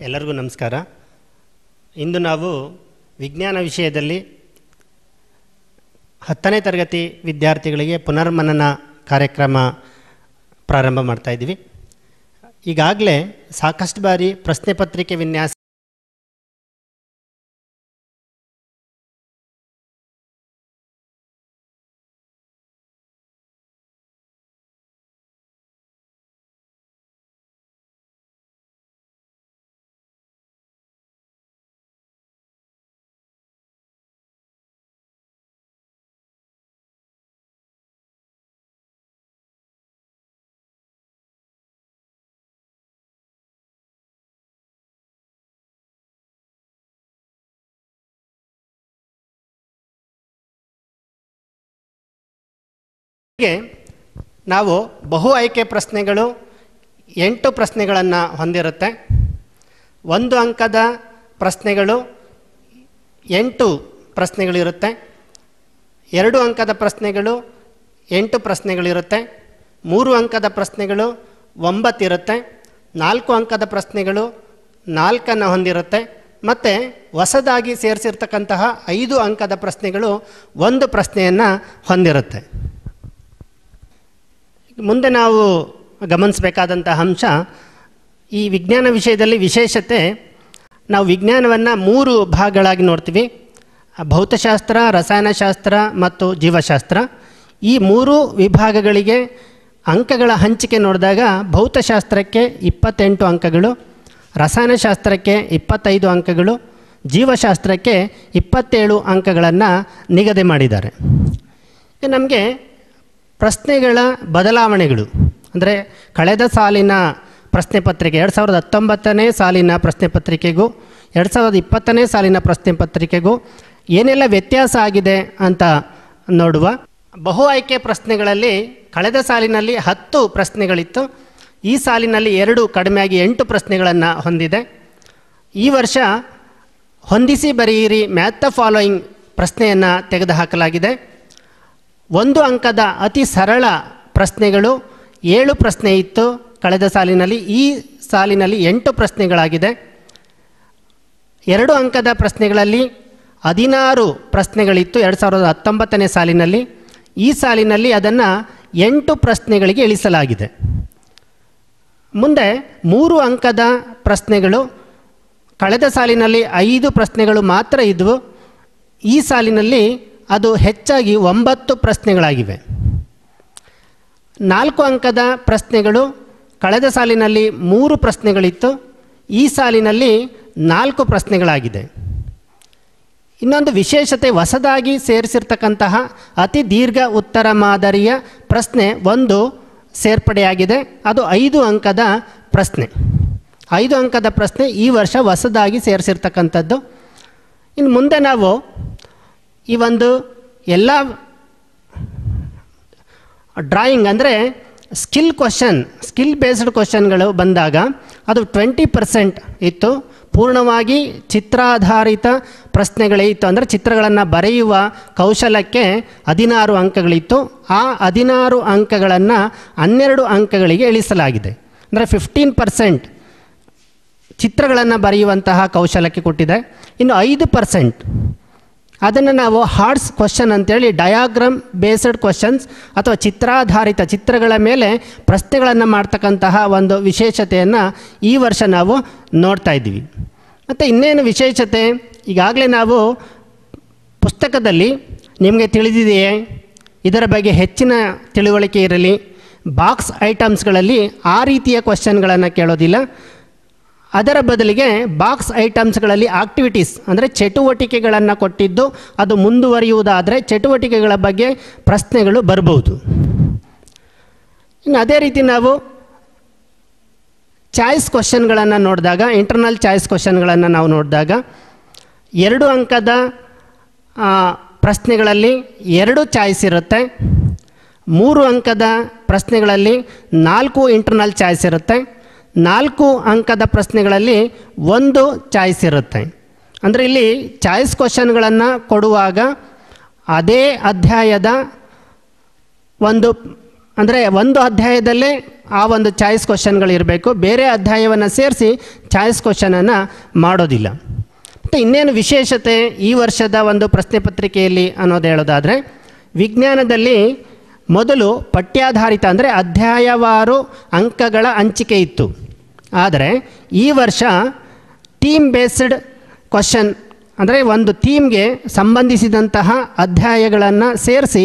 ಎಲ್ಲರಿಗೂ ನಮಸ್ಕಾರ. ಇಂದು ನಾವು ವಿಜ್ಞಾನ ವಿಷಯದಲ್ಲಿ ಹತ್ತನೇ ತರಗತಿ ವಿದ್ಯಾರ್ಥಿಗಳಿಗೆ ಪುನರ್ಮನನ ಕಾರ್ಯಕ್ರಮ ಪ್ರಾರಂಭ ಮಾಡ್ತಾ ಇದ್ದೀವಿ. ಈಗಾಗಲೇ ಸಾಕಷ್ಟು ಬಾರಿ ಪ್ರಶ್ನೆ ಪತ್ರಿಕೆ ವಿನ್ಯಾಸ ಹೀಗೆ ನಾವು ಬಹು ಆಯ್ಕೆ ಪ್ರಶ್ನೆಗಳು ಎಂಟು ಪ್ರಶ್ನೆಗಳನ್ನು ಹೊಂದಿರುತ್ತೆ. ಒಂದು ಅಂಕದ ಪ್ರಶ್ನೆಗಳು ಎಂಟು ಪ್ರಶ್ನೆಗಳಿರುತ್ತೆ. ಎರಡು ಅಂಕದ ಪ್ರಶ್ನೆಗಳು ಎಂಟು ಪ್ರಶ್ನೆಗಳಿರುತ್ತೆ. ಮೂರು ಅಂಕದ ಪ್ರಶ್ನೆಗಳು ಒಂಬತ್ತಿರುತ್ತೆ. ನಾಲ್ಕು ಅಂಕದ ಪ್ರಶ್ನೆಗಳು ನಾಲ್ಕನ್ನು ಹೊಂದಿರುತ್ತೆ. ಮತ್ತು ಹೊಸದಾಗಿ ಸೇರಿಸಿರ್ತಕ್ಕಂತಹ ಐದು ಅಂಕದ ಪ್ರಶ್ನೆಗಳು ಒಂದು ಪ್ರಶ್ನೆಯನ್ನು ಹೊಂದಿರುತ್ತೆ. ಮುಂದೆ ನಾವು ಗಮನಿಸಬೇಕಾದಂತಹ ಅಂಶ, ಈ ವಿಜ್ಞಾನ ವಿಷಯದಲ್ಲಿ ವಿಶೇಷತೆ, ನಾವು ವಿಜ್ಞಾನವನ್ನು ಮೂರು ಭಾಗಗಳಾಗಿ ನೋಡ್ತೀವಿ. ಭೌತಶಾಸ್ತ್ರ, ರಸಾಯನಶಾಸ್ತ್ರ ಮತ್ತು ಜೀವಶಾಸ್ತ್ರ. ಈ ಮೂರು ವಿಭಾಗಗಳಿಗೆ ಅಂಕಗಳ ಹಂಚಿಕೆ ನೋಡಿದಾಗ ಭೌತಶಾಸ್ತ್ರಕ್ಕೆ ಇಪ್ಪತ್ತೆಂಟು ಅಂಕಗಳು, ರಸಾಯನಶಾಸ್ತ್ರಕ್ಕೆ ಇಪ್ಪತ್ತೈದು ಅಂಕಗಳು, ಜೀವಶಾಸ್ತ್ರಕ್ಕೆ ಇಪ್ಪತ್ತೇಳು ಅಂಕಗಳನ್ನು ನಿಗದಿ ಮಾಡಿದ್ದಾರೆ. ನಮಗೆ ಪ್ರಶ್ನೆಗಳ ಬದಲಾವಣೆಗಳು. ಅಂದರೆ ಕಳೆದ ಸಾಲಿನ ಪ್ರಶ್ನೆ ಪತ್ರಿಕೆ ಎರಡು ಸಾವಿರದ ಹತ್ತೊಂಬತ್ತನೇ ಸಾಲಿನ ಪ್ರಶ್ನೆ ಪತ್ರಿಕೆಗೂ, ಎರಡು ಸಾವಿರದ ಇಪ್ಪತ್ತನೇ ಸಾಲಿನ ಪ್ರಶ್ನೆ ಪತ್ರಿಕೆಗೂ ಏನೆಲ್ಲ ವ್ಯತ್ಯಾಸ ಆಗಿದೆ ಅಂತ ನೋಡುವ ಬಹು ಆಯ್ಕೆ ಪ್ರಶ್ನೆಗಳಲ್ಲಿ ಕಳೆದ ಸಾಲಿನಲ್ಲಿ ಹತ್ತು ಪ್ರಶ್ನೆಗಳಿತ್ತು. ಈ ಸಾಲಿನಲ್ಲಿ ಎರಡು ಕಡಿಮೆಯಾಗಿ ಎಂಟು ಪ್ರಶ್ನೆಗಳನ್ನು ಹೊಂದಿದೆ. ಈ ವರ್ಷ ಹೊಂದಿಸಿ ಬರೆಯಿರಿ ಮ್ಯಾಥ್ ದ ಫಾಲೋಯಿಂಗ್ ಪ್ರಶ್ನೆಯನ್ನು ತೆಗೆದುಹಾಕಲಾಗಿದೆ. ಒಂದು ಅಂಕದ ಅತಿ ಸರಳ ಪ್ರಶ್ನೆಗಳು ಏಳು ಪ್ರಶ್ನೆ ಇತ್ತು ಕಳೆದ ಸಾಲಿನಲ್ಲಿ. ಈ ಸಾಲಿನಲ್ಲಿ ಎಂಟು ಪ್ರಶ್ನೆಗಳಾಗಿದೆ. ಎರಡು ಅಂಕದ ಪ್ರಶ್ನೆಗಳಲ್ಲಿ ಹದಿನಾರು ಪ್ರಶ್ನೆಗಳಿತ್ತು ಎರಡು ಸಾವಿರದ ಹತ್ತೊಂಬತ್ತನೇ ಸಾಲಿನಲ್ಲಿ. ಈ ಸಾಲಿನಲ್ಲಿ ಅದನ್ನು ಎಂಟು ಪ್ರಶ್ನೆಗಳಿಗೆ ಇಳಿಸಲಾಗಿದೆ. ಮುಂದೆ ಮೂರು ಅಂಕದ ಪ್ರಶ್ನೆಗಳು ಕಳೆದ ಸಾಲಿನಲ್ಲಿ ಐದು ಪ್ರಶ್ನೆಗಳು ಮಾತ್ರ ಇದ್ದವು ಈ ಸಾಲಿನಲ್ಲಿ ಅದು ಹೆಚ್ಚಾಗಿ ಒಂಬತ್ತು ಪ್ರಶ್ನೆಗಳಾಗಿವೆ. ನಾಲ್ಕು ಅಂಕದ ಪ್ರಶ್ನೆಗಳು ಕಳೆದ ಸಾಲಿನಲ್ಲಿ ಮೂರು ಪ್ರಶ್ನೆಗಳಿತ್ತು, ಈ ಸಾಲಿನಲ್ಲಿ ನಾಲ್ಕು ಪ್ರಶ್ನೆಗಳಾಗಿದೆ. ಇನ್ನೊಂದು ವಿಶೇಷತೆ ಹೊಸದಾಗಿ ಸೇರಿಸಿರ್ತಕ್ಕಂತಹ ಅತಿ ದೀರ್ಘ ಉತ್ತರ ಮಾದರಿಯ ಪ್ರಶ್ನೆ ಒಂದು ಸೇರ್ಪಡೆಯಾಗಿದೆ, ಅದು ಐದು ಅಂಕದ ಪ್ರಶ್ನೆ. ಐದು ಅಂಕದ ಪ್ರಶ್ನೆ ಈ ವರ್ಷ ಹೊಸದಾಗಿ ಸೇರಿಸಿರ್ತಕ್ಕಂಥದ್ದು. ಇನ್ನು ಮುಂದೆ ನಾವು ಈ ಒಂದು ಎಲ್ಲ ಡ್ರಾಯಿಂಗ್ ಅಂದರೆ ಸ್ಕಿಲ್ ಕ್ವಶನ್ ಸ್ಕಿಲ್ ಬೇಸ್ಡ್ ಕ್ವಶನ್ಗಳು ಬಂದಾಗ ಅದು ಟ್ವೆಂಟಿ ಪರ್ಸೆಂಟ್ ಇತ್ತು. ಪೂರ್ಣವಾಗಿ ಚಿತ್ರಾಧಾರಿತ ಪ್ರಶ್ನೆಗಳೇ ಇತ್ತು. ಅಂದರೆ ಚಿತ್ರಗಳನ್ನು ಬರೆಯುವ ಕೌಶಲಕ್ಕೆ ಹದಿನಾರು ಅಂಕಗಳಿತ್ತು. ಆ ಹದಿನಾರು ಅಂಕಗಳನ್ನು ಹನ್ನೆರಡು ಅಂಕಗಳಿಗೆ ಇಳಿಸಲಾಗಿದೆ. ಅಂದರೆ ಫಿಫ್ಟೀನ್ ಪರ್ಸೆಂಟ್ ಚಿತ್ರಗಳನ್ನು ಬರೆಯುವಂತಹ ಕೌಶಲಕ್ಕೆ ಕೊಟ್ಟಿದೆ. ಇನ್ನು ಐದು ಪರ್ಸೆಂಟ್ ಅದನ್ನು ನಾವು ಹಾರ್ಡ್ಸ್ ಕ್ವಶನ್ ಅಂತೇಳಿ ಡಯಾಗ್ರಾಮ್ ಬೇಸ್ಡ್ ಕ್ವಶನ್ಸ್ ಅಥವಾ ಚಿತ್ರಾಧಾರಿತ ಚಿತ್ರಗಳ ಮೇಲೆ ಪ್ರಶ್ನೆಗಳನ್ನು ಮಾಡ್ತಕ್ಕಂತಹ ಒಂದು ವಿಶೇಷತೆಯನ್ನು ಈ ವರ್ಷ ನಾವು ನೋಡ್ತಾ ಇದ್ದೀವಿ. ಮತ್ತು ಇನ್ನೇನು ವಿಶೇಷತೆ? ಈಗಾಗಲೇ ನಾವು ಪುಸ್ತಕದಲ್ಲಿ ನಿಮಗೆ ತಿಳಿದಿದೆಯೇ? ಇದರ ಬಗ್ಗೆ ಹೆಚ್ಚಿನ ತಿಳುವಳಿಕೆ ಇರಲಿ. ಬಾಕ್ಸ್ ಐಟಮ್ಸ್ಗಳಲ್ಲಿ ಆ ರೀತಿಯ ಕ್ವಶನ್ಗಳನ್ನು ಕೇಳೋದಿಲ್ಲ. ಅದರ ಬದಲಿಗೆ ಬಾಕ್ಸ್ ಐಟಮ್ಸ್ಗಳಲ್ಲಿ ಆಕ್ಟಿವಿಟೀಸ್ ಅಂದರೆ ಚಟುವಟಿಕೆಗಳನ್ನು ಕೊಟ್ಟಿದ್ದು ಅದು ಮುಂದುವರಿಯುವುದಾದರೆ ಚಟುವಟಿಕೆಗಳ ಬಗ್ಗೆ ಪ್ರಶ್ನೆಗಳು ಬರಬಹುದು. ಇನ್ನು ಅದೇ ರೀತಿ ನಾವು ಚಾಯ್ಸ್ ಕ್ವಶನ್ಗಳನ್ನು ನೋಡಿದಾಗ, ಇಂಟರ್ನಲ್ ಚಾಯ್ಸ್ ಕ್ವಶನ್ಗಳನ್ನು ನಾವು ನೋಡಿದಾಗ ಎರಡು ಅಂಕದ ಪ್ರಶ್ನೆಗಳಲ್ಲಿ ಎರಡು ಚಾಯ್ಸ್ ಇರುತ್ತೆ, ಮೂರು ಅಂಕದ ಪ್ರಶ್ನೆಗಳಲ್ಲಿ ನಾಲ್ಕು ಇಂಟರ್ನಲ್ ಚಾಯ್ಸ್ ಇರುತ್ತೆ ನಾಲ್ಕು ಅಂಕದ ಪ್ರಶ್ನೆಗಳಲ್ಲಿ ಒಂದು ಚಾಯ್ಸ್ ಇರುತ್ತೆ. ಅಂದರೆ ಇಲ್ಲಿ ಚಾಯ್ಸ್ ಕ್ವಶನ್ಗಳನ್ನು ಕೊಡುವಾಗ ಅದೇ ಅಧ್ಯಾಯದ ಒಂದು, ಅಂದರೆ ಒಂದು ಅಧ್ಯಾಯದಲ್ಲೇ ಆ ಒಂದು ಚಾಯ್ಸ್ ಕ್ವಶನ್ಗಳು ಇರಬೇಕು. ಬೇರೆ ಅಧ್ಯಾಯವನ್ನು ಸೇರಿಸಿ ಚಾಯ್ಸ್ ಕ್ವಶನನ್ನು ಮಾಡೋದಿಲ್ಲ. ಮತ್ತು ಇನ್ನೇನು ವಿಶೇಷತೆ ಈ ವರ್ಷದ ಒಂದು ಪ್ರಶ್ನೆ ಪತ್ರಿಕೆಯಲ್ಲಿ ಅನ್ನೋದು ಹೇಳೋದಾದರೆ, ವಿಜ್ಞಾನದಲ್ಲಿ ಮೊದಲು ಪಠ್ಯಾಧಾರಿತ ಅಂದರೆ ಅಧ್ಯಾಯವಾರು ಅಂಕಗಳ ಹಂಚಿಕೆ ಇತ್ತು. ಆದರೆ ಈ ವರ್ಷ ಟೀಮ್ ಬೇಸ್ಡ್ ಕ್ವಶನ್ ಅಂದರೆ ಒಂದು ಥೀಮ್ಗೆ ಸಂಬಂಧಿಸಿದಂತಹ ಅಧ್ಯಾಯಗಳನ್ನು ಸೇರಿಸಿ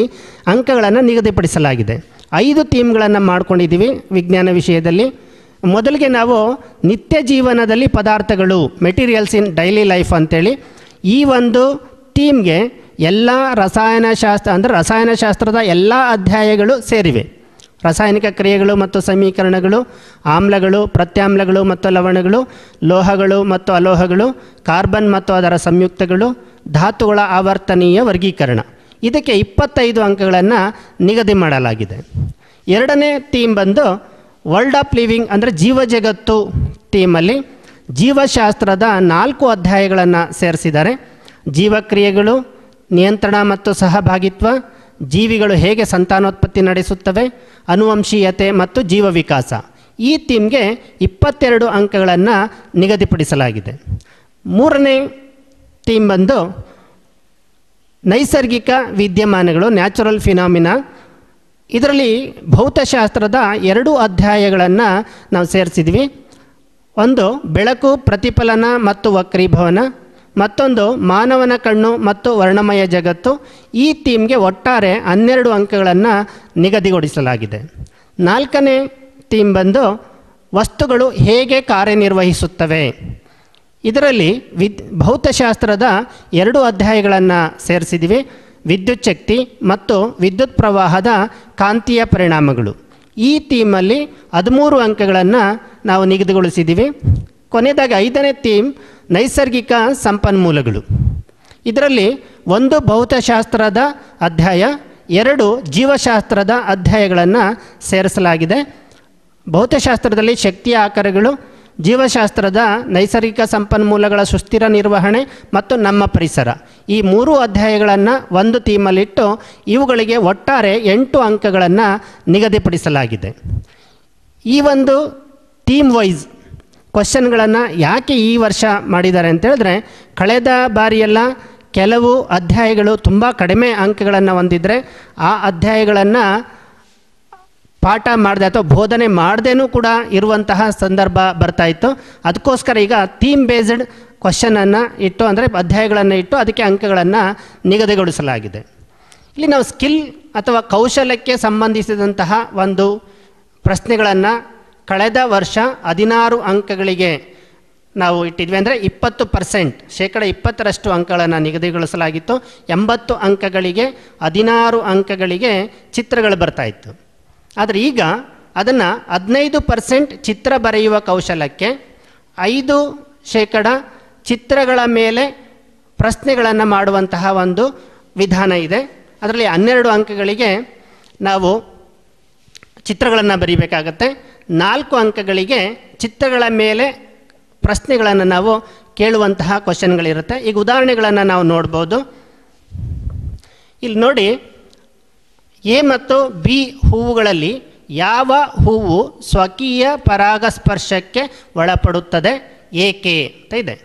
ಅಂಕಗಳನ್ನು ನಿಗದಿಪಡಿಸಲಾಗಿದೆ. ಐದು ಥೀಮ್ಗಳನ್ನು ಮಾಡ್ಕೊಂಡಿದ್ದೀವಿ ವಿಜ್ಞಾನ ವಿಷಯದಲ್ಲಿ. ಮೊದಲಿಗೆ ನಾವು ನಿತ್ಯ ಜೀವನದಲ್ಲಿ ಪದಾರ್ಥಗಳು ಮೆಟೀರಿಯಲ್ಸ್ ಇನ್ ಡೈಲಿ ಲೈಫ್ ಅಂತೇಳಿ ಈ ಒಂದು ಥೀಮ್ಗೆ ಎಲ್ಲ ರಸಾಯನಶಾಸ್ತ್ರ ಅಂದರೆ ರಸಾಯನಶಾಸ್ತ್ರದ ಎಲ್ಲ ಅಧ್ಯಾಯಗಳು ಸೇರಿವೆ. ರಾಸಾಯನಿಕ ಕ್ರಿಯೆಗಳು ಮತ್ತು ಸಮೀಕರಣಗಳು, ಆಮ್ಲಗಳು, ಪ್ರತ್ಯಾಮ್ಲಗಳು ಮತ್ತು ಲವಣಗಳು, ಲೋಹಗಳು ಮತ್ತು ಅಲೋಹಗಳು, ಕಾರ್ಬನ್ ಮತ್ತು ಅದರ ಸಂಯುಕ್ತಗಳು, ಧಾತುಗಳ ಆವರ್ತನೀಯ ವರ್ಗೀಕರಣ. ಇದಕ್ಕೆ ಇಪ್ಪತ್ತೈದು ಅಂಕಗಳನ್ನು ನಿಗದಿ ಮಾಡಲಾಗಿದೆ. ಎರಡನೇ ಥೀಮ್ ಬಂದು ವರ್ಲ್ಡ್ ಆಫ್ ಲಿವಿಂಗ್ ಅಂದರೆ ಜೀವ ಜಗತ್ತು ಥೀಮಲ್ಲಿ ಜೀವಶಾಸ್ತ್ರದ ನಾಲ್ಕು ಅಧ್ಯಾಯಗಳನ್ನು ಸೇರಿಸಿದ್ದಾರೆ. ಜೀವಕ್ರಿಯೆಗಳು ನಿಯಂತ್ರಣ ಮತ್ತು ಸಹಭಾಗಿತ್ವ ಜೀವಿಗಳು ಹೇಗೆ ಸಂತಾನೋತ್ಪತ್ತಿ ನಡೆಸುತ್ತವೆ, ಅನುವಂಶೀಯತೆ ಮತ್ತು ಜೀವ ವಿಕಾಸ ಈ ಥೀಮ್ಗೆ ಇಪ್ಪತ್ತೆರಡು ಅಂಕಗಳನ್ನು ನಿಗದಿಪಡಿಸಲಾಗಿದೆ. ಮೂರನೇ ಥೀಮ್ ಬಂದು ನೈಸರ್ಗಿಕ ವಿದ್ಯಮಾನಗಳು, ನ್ಯಾಚುರಲ್ ಫಿನಾಮಿನಾ. ಇದರಲ್ಲಿ ಭೌತಶಾಸ್ತ್ರದ ಎರಡು ಅಧ್ಯಾಯಗಳನ್ನು ನಾವು ಸೇರಿಸಿದ್ವಿ. ಒಂದು ಬೆಳಕು ಪ್ರತಿಫಲನ ಮತ್ತು ವಕ್ರೀಭವನ. ಮತ್ತೊಂದು ಮಾನವನ ಕಣ್ಣು ಮತ್ತು ವರ್ಣಮಯ ಜಗತ್ತು. ಈ ಥೀಮ್ಗೆ ಒಟ್ಟಾರೆ ಹನ್ನೆರಡು ಅಂಕಗಳನ್ನು ನಿಗದಿಗೊಳಿಸಲಾಗಿದೆ. ನಾಲ್ಕನೇ ಥೀಮ್ ಬಂದು ವಸ್ತುಗಳು ಹೇಗೆ ಕಾರ್ಯನಿರ್ವಹಿಸುತ್ತವೆ. ಇದರಲ್ಲಿ ವಿದ್, ಭೌತಶಾಸ್ತ್ರದ ಎರಡು ಅಧ್ಯಾಯಗಳನ್ನು ಸೇರಿಸಿದ್ವಿ. ವಿದ್ಯುತ್ ಶಕ್ತಿ ಮತ್ತು ವಿದ್ಯುತ್ ಪ್ರವಾಹದ ಕಾಂತೀಯ ಪರಿಣಾಮಗಳು. ಈ ಥೀಮಲ್ಲಿ ಹದಿಮೂರು ಅಂಕಗಳನ್ನು ನಾವು ನಿಗದಿಗೊಳಿಸಿದ್ದೀವಿ ಕೊನೆಯದಾಗಿ ಐದನೇ ಥೀಮ್ ನೈಸರ್ಗಿಕ ಸಂಪನ್ಮೂಲಗಳು. ಇದರಲ್ಲಿ ಒಂದು ಭೌತಶಾಸ್ತ್ರದ ಅಧ್ಯಾಯ, ಎರಡು ಜೀವಶಾಸ್ತ್ರದ ಅಧ್ಯಾಯಗಳನ್ನು ಸೇರಿಸಲಾಗಿದೆ. ಭೌತಶಾಸ್ತ್ರದಲ್ಲಿ ಶಕ್ತಿಯ ಆಕಾರಗಳು, ಜೀವಶಾಸ್ತ್ರದ ನೈಸರ್ಗಿಕ ಸಂಪನ್ಮೂಲಗಳ ಸುಸ್ಥಿರ ನಿರ್ವಹಣೆ ಮತ್ತು ನಮ್ಮ ಪರಿಸರ. ಈ ಮೂರು ಅಧ್ಯಾಯಗಳನ್ನು ಒಂದು ಥೀಮಲ್ಲಿಟ್ಟು ಇವುಗಳಿಗೆ ಒಟ್ಟಾರೆ ಎಂಟು ಅಂಕಗಳನ್ನು ನಿಗದಿಪಡಿಸಲಾಗಿದೆ. ಈ ಒಂದು ಥೀಮ್ ವೈಸ್ ಕ್ವಶನ್ಗಳನ್ನು ಯಾಕೆ ಈ ವರ್ಷ ಮಾಡಿದ್ದಾರೆ ಅಂತೇಳಿದ್ರೆ ಕಳೆದ ಬಾರಿಯೆಲ್ಲ ಕೆಲವು ಅಧ್ಯಾಯಗಳು ತುಂಬ ಕಡಿಮೆ ಅಂಕಗಳನ್ನು ಹೊಂದಿದ್ರೆ, ಆ ಅಧ್ಯಾಯಗಳನ್ನು ಪಾಠ ಮಾಡದೆ ಅಥವಾ ಬೋಧನೆ ಮಾಡ್ದೇನೂ ಕೂಡ ಇರುವಂತಹ ಸಂದರ್ಭ ಬರ್ತಾ ಇತ್ತು. ಅದಕ್ಕೋಸ್ಕರ ಈಗ ಥೀಮ್ ಬೇಸ್ಡ್ ಕ್ವಶನನ್ನು ಇಟ್ಟು ಅಂದರೆ ಅಧ್ಯಾಯಗಳನ್ನು ಇಟ್ಟು ಅದಕ್ಕೆ ಅಂಕಗಳನ್ನು ನಿಗದಿಗೊಳಿಸಲಾಗಿದೆ. ಇಲ್ಲಿ ನಾವು ಸ್ಕಿಲ್ ಅಥವಾ ಕೌಶಲ್ಯಕ್ಕೆ ಸಂಬಂಧಿಸಿದಂತಹ ಒಂದು ಪ್ರಶ್ನೆಗಳನ್ನು ಕಳೆದ ವರ್ಷ ಹದಿನಾರು ಅಂಕಗಳಿಗೆ ನಾವು ಇಟ್ಟಿದ್ವಿ ಅಂದರೆ ಇಪ್ಪತ್ತು ಪರ್ಸೆಂಟ್, ಶೇಕಡ ಇಪ್ಪತ್ತರಷ್ಟು ಅಂಕಗಳನ್ನು ನಿಗದಿಗೊಳಿಸಲಾಗಿತ್ತು. ಎಂಬತ್ತು ಅಂಕಗಳಿಗೆ, ಹದಿನಾರು ಅಂಕಗಳಿಗೆ ಚಿತ್ರಗಳು ಬರ್ತಾಯಿತ್ತು ಆದರೆ ಈಗ ಅದನ್ನು ಹದಿನೈದು ಪರ್ಸೆಂಟ್ ಚಿತ್ರ ಬರೆಯುವ ಕೌಶಲಕ್ಕೆ ಐದು ಶೇಕಡ ಚಿತ್ರಗಳ ಮೇಲೆ ಪ್ರಶ್ನೆಗಳನ್ನು ಮಾಡುವಂತಹ ಒಂದು ವಿಧಾನ ಇದೆ. ಅದರಲ್ಲಿ ಹನ್ನೆರಡು ಅಂಕಗಳಿಗೆ ನಾವು ಚಿತ್ರಗಳನ್ನು ಬರೀಬೇಕಾಗತ್ತೆ. ನಾಲ್ಕು ಅಂಕಗಳಿಗೆ ಚಿತ್ರಗಳ ಮೇಲೆ ಪ್ರಶ್ನೆಗಳನ್ನು ನಾವು ಕೇಳುವಂತಹ ಕ್ವಶನ್ಗಳಿರುತ್ತೆ. ಈಗ ಉದಾಹರಣೆಗಳನ್ನು ನಾವು ನೋಡ್ಬೋದು. ಇಲ್ಲಿ ನೋಡಿ, ಎ ಮತ್ತು ಬಿ ಹೂವುಗಳಲ್ಲಿ ಯಾವ ಹೂವು ಸ್ವಕೀಯ ಪರಾಗಸ್ಪರ್ಶಕ್ಕೆ ಒಳಪಡುತ್ತದೆ? ಏಕೆ ಅಂತ ಇದೆ.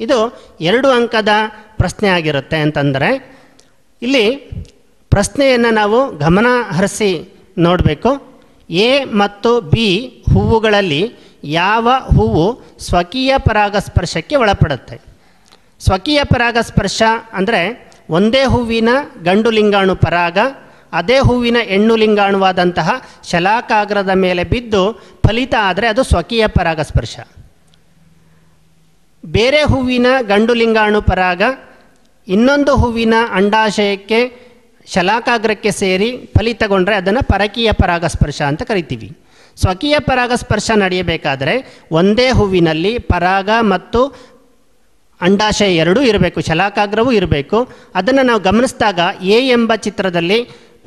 ಇದು ಎರಡು ಅಂಕದ ಪ್ರಶ್ನೆ ಆಗಿರುತ್ತೆ ಅಂತಂದರೆ, ಇಲ್ಲಿ ಪ್ರಶ್ನೆಯನ್ನು ನಾವು ಗಮನ ಹರಿಸಿ ನೋಡಬೇಕು. ಎ ಮತ್ತು ಬಿ ಹೂವುಗಳಲ್ಲಿ ಯಾವ ಹೂವು ಸ್ವಕೀಯ ಪರಾಗಸ್ಪರ್ಶಕ್ಕೆ ಒಳಪಡುತ್ತೆ? ಸ್ವಕೀಯ ಪರಾಗಸ್ಪರ್ಶ ಅಂದರೆ ಒಂದೇ ಹೂವಿನ ಗಂಡು ಲಿಂಗಾಣು ಪರಾಗ, ಅದೇ ಹೂವಿನ ಹೆಣ್ಣು ಲಿಂಗಾಣುವಾದಂತಹ ಶಲಾಕಾಗ್ರದ ಮೇಲೆ ಬಿದ್ದು ಫಲಿತ ಆದರೆ ಅದು ಸ್ವಕೀಯ ಪರಾಗಸ್ಪರ್ಶ. ಬೇರೆ ಹೂವಿನ ಗಂಡು ಲಿಂಗಾಣು ಪರಾಗ ಇನ್ನೊಂದು ಹೂವಿನ ಅಂಡಾಶಯಕ್ಕೆ ಶಲಾಕಾಗ್ರಕ್ಕೆ ಸೇರಿ ಫಲಿತಗೊಂಡ್ರೆ ಅದನ್ನು ಪರಕೀಯ ಪರಾಗಸ್ಪರ್ಶ ಅಂತ ಕರಿತೀವಿ. ಸ್ವಕೀಯ ಪರಾಗಸ್ಪರ್ಶ ನಡೆಯಬೇಕಾದರೆ ಒಂದೇ ಹೂವಿನಲ್ಲಿ ಪರಾಗ ಮತ್ತು ಅಂಡಾಶಯ ಎರಡೂ ಇರಬೇಕು, ಶಲಾಕಾಗ್ರವೂ ಇರಬೇಕು. ಅದನ್ನು ನಾವು ಗಮನಿಸಿದಾಗ ಎ ಎಂಬ ಚಿತ್ರದಲ್ಲಿ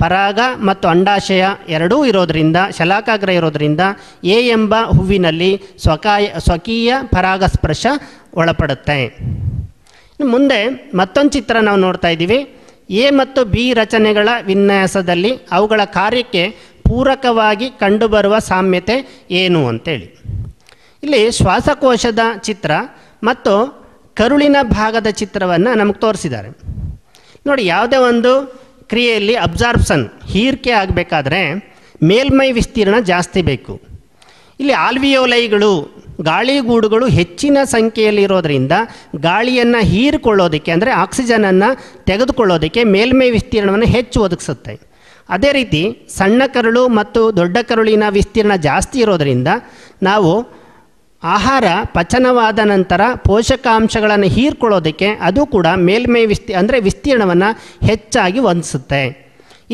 ಪರಾಗ ಮತ್ತು ಅಂಡಾಶಯ ಎರಡೂ ಇರೋದರಿಂದ, ಶಲಾಕಾಗ್ರ ಇರೋದರಿಂದ ಎ ಎಂಬ ಹೂವಿನಲ್ಲಿ ಸ್ವಕಾಯ, ಸ್ವಕೀಯ ಪರಾಗಸ್ಪರ್ಶ ಒಳಪಡುತ್ತೆ. ಮುಂದೆ ಮತ್ತೊಂದು ಚಿತ್ರ ನಾವು ನೋಡ್ತಾ ಇದ್ದೀವಿ. ಎ ಮತ್ತು ಬಿ ರಚನೆಗಳ ವಿನ್ಯಾಸದಲ್ಲಿ ಅವುಗಳ ಕಾರ್ಯಕ್ಕೆ ಪೂರಕವಾಗಿ ಕಂಡುಬರುವ ಸಾಮ್ಯತೆ ಏನು ಅಂತೇಳಿ. ಇಲ್ಲಿ ಶ್ವಾಸಕೋಶದ ಚಿತ್ರ ಮತ್ತು ಕರುಳಿನ ಭಾಗದ ಚಿತ್ರವನ್ನು ನಮಗೆ ತೋರಿಸಿದ್ದಾರೆ. ನೋಡಿ, ಯಾವುದೇ ಒಂದು ಕ್ರಿಯೆಯಲ್ಲಿ ಅಬ್ಸಾರ್ಬ್ಸನ್ ಹೀರಿಕೆ ಆಗಬೇಕಾದ್ರೆ ಮೇಲ್ಮೈ ವಿಸ್ತೀರ್ಣ ಜಾಸ್ತಿ ಬೇಕು. ಇಲ್ಲಿ ಆಲ್ವಿಯೋಲೈಗಳು ಗಾಳಿಗೂಡುಗಳು ಹೆಚ್ಚಿನ ಸಂಖ್ಯೆಯಲ್ಲಿ ಇರೋದರಿಂದ ಗಾಳಿಯನ್ನು ಹೀರಿಕೊಳ್ಳೋದಕ್ಕೆ ಅಂದರೆ ಆಕ್ಸಿಜನನ್ನು ತೆಗೆದುಕೊಳ್ಳೋದಕ್ಕೆ ಮೇಲ್ಮೈ ವಿಸ್ತೀರ್ಣವನ್ನು ಹೆಚ್ಚು ಒದಗಿಸುತ್ತೆ. ಅದೇ ರೀತಿ ಸಣ್ಣ ಕರುಳು ಮತ್ತು ದೊಡ್ಡ ಕರುಳಿನ ವಿಸ್ತೀರ್ಣ ಜಾಸ್ತಿ ಇರೋದರಿಂದ ನಾವು ಆಹಾರ ಪಚನವಾದ ನಂತರ ಪೋಷಕಾಂಶಗಳನ್ನು ಹೀರ್ಕೊಳ್ಳೋದಕ್ಕೆ ಅದು ಕೂಡ ಮೇಲ್ಮೈ ವಿಸ್ತಿ, ಅಂದರೆ ವಿಸ್ತೀರ್ಣವನ್ನು ಹೆಚ್ಚಾಗಿ ಹೊಂದಿಸುತ್ತೆ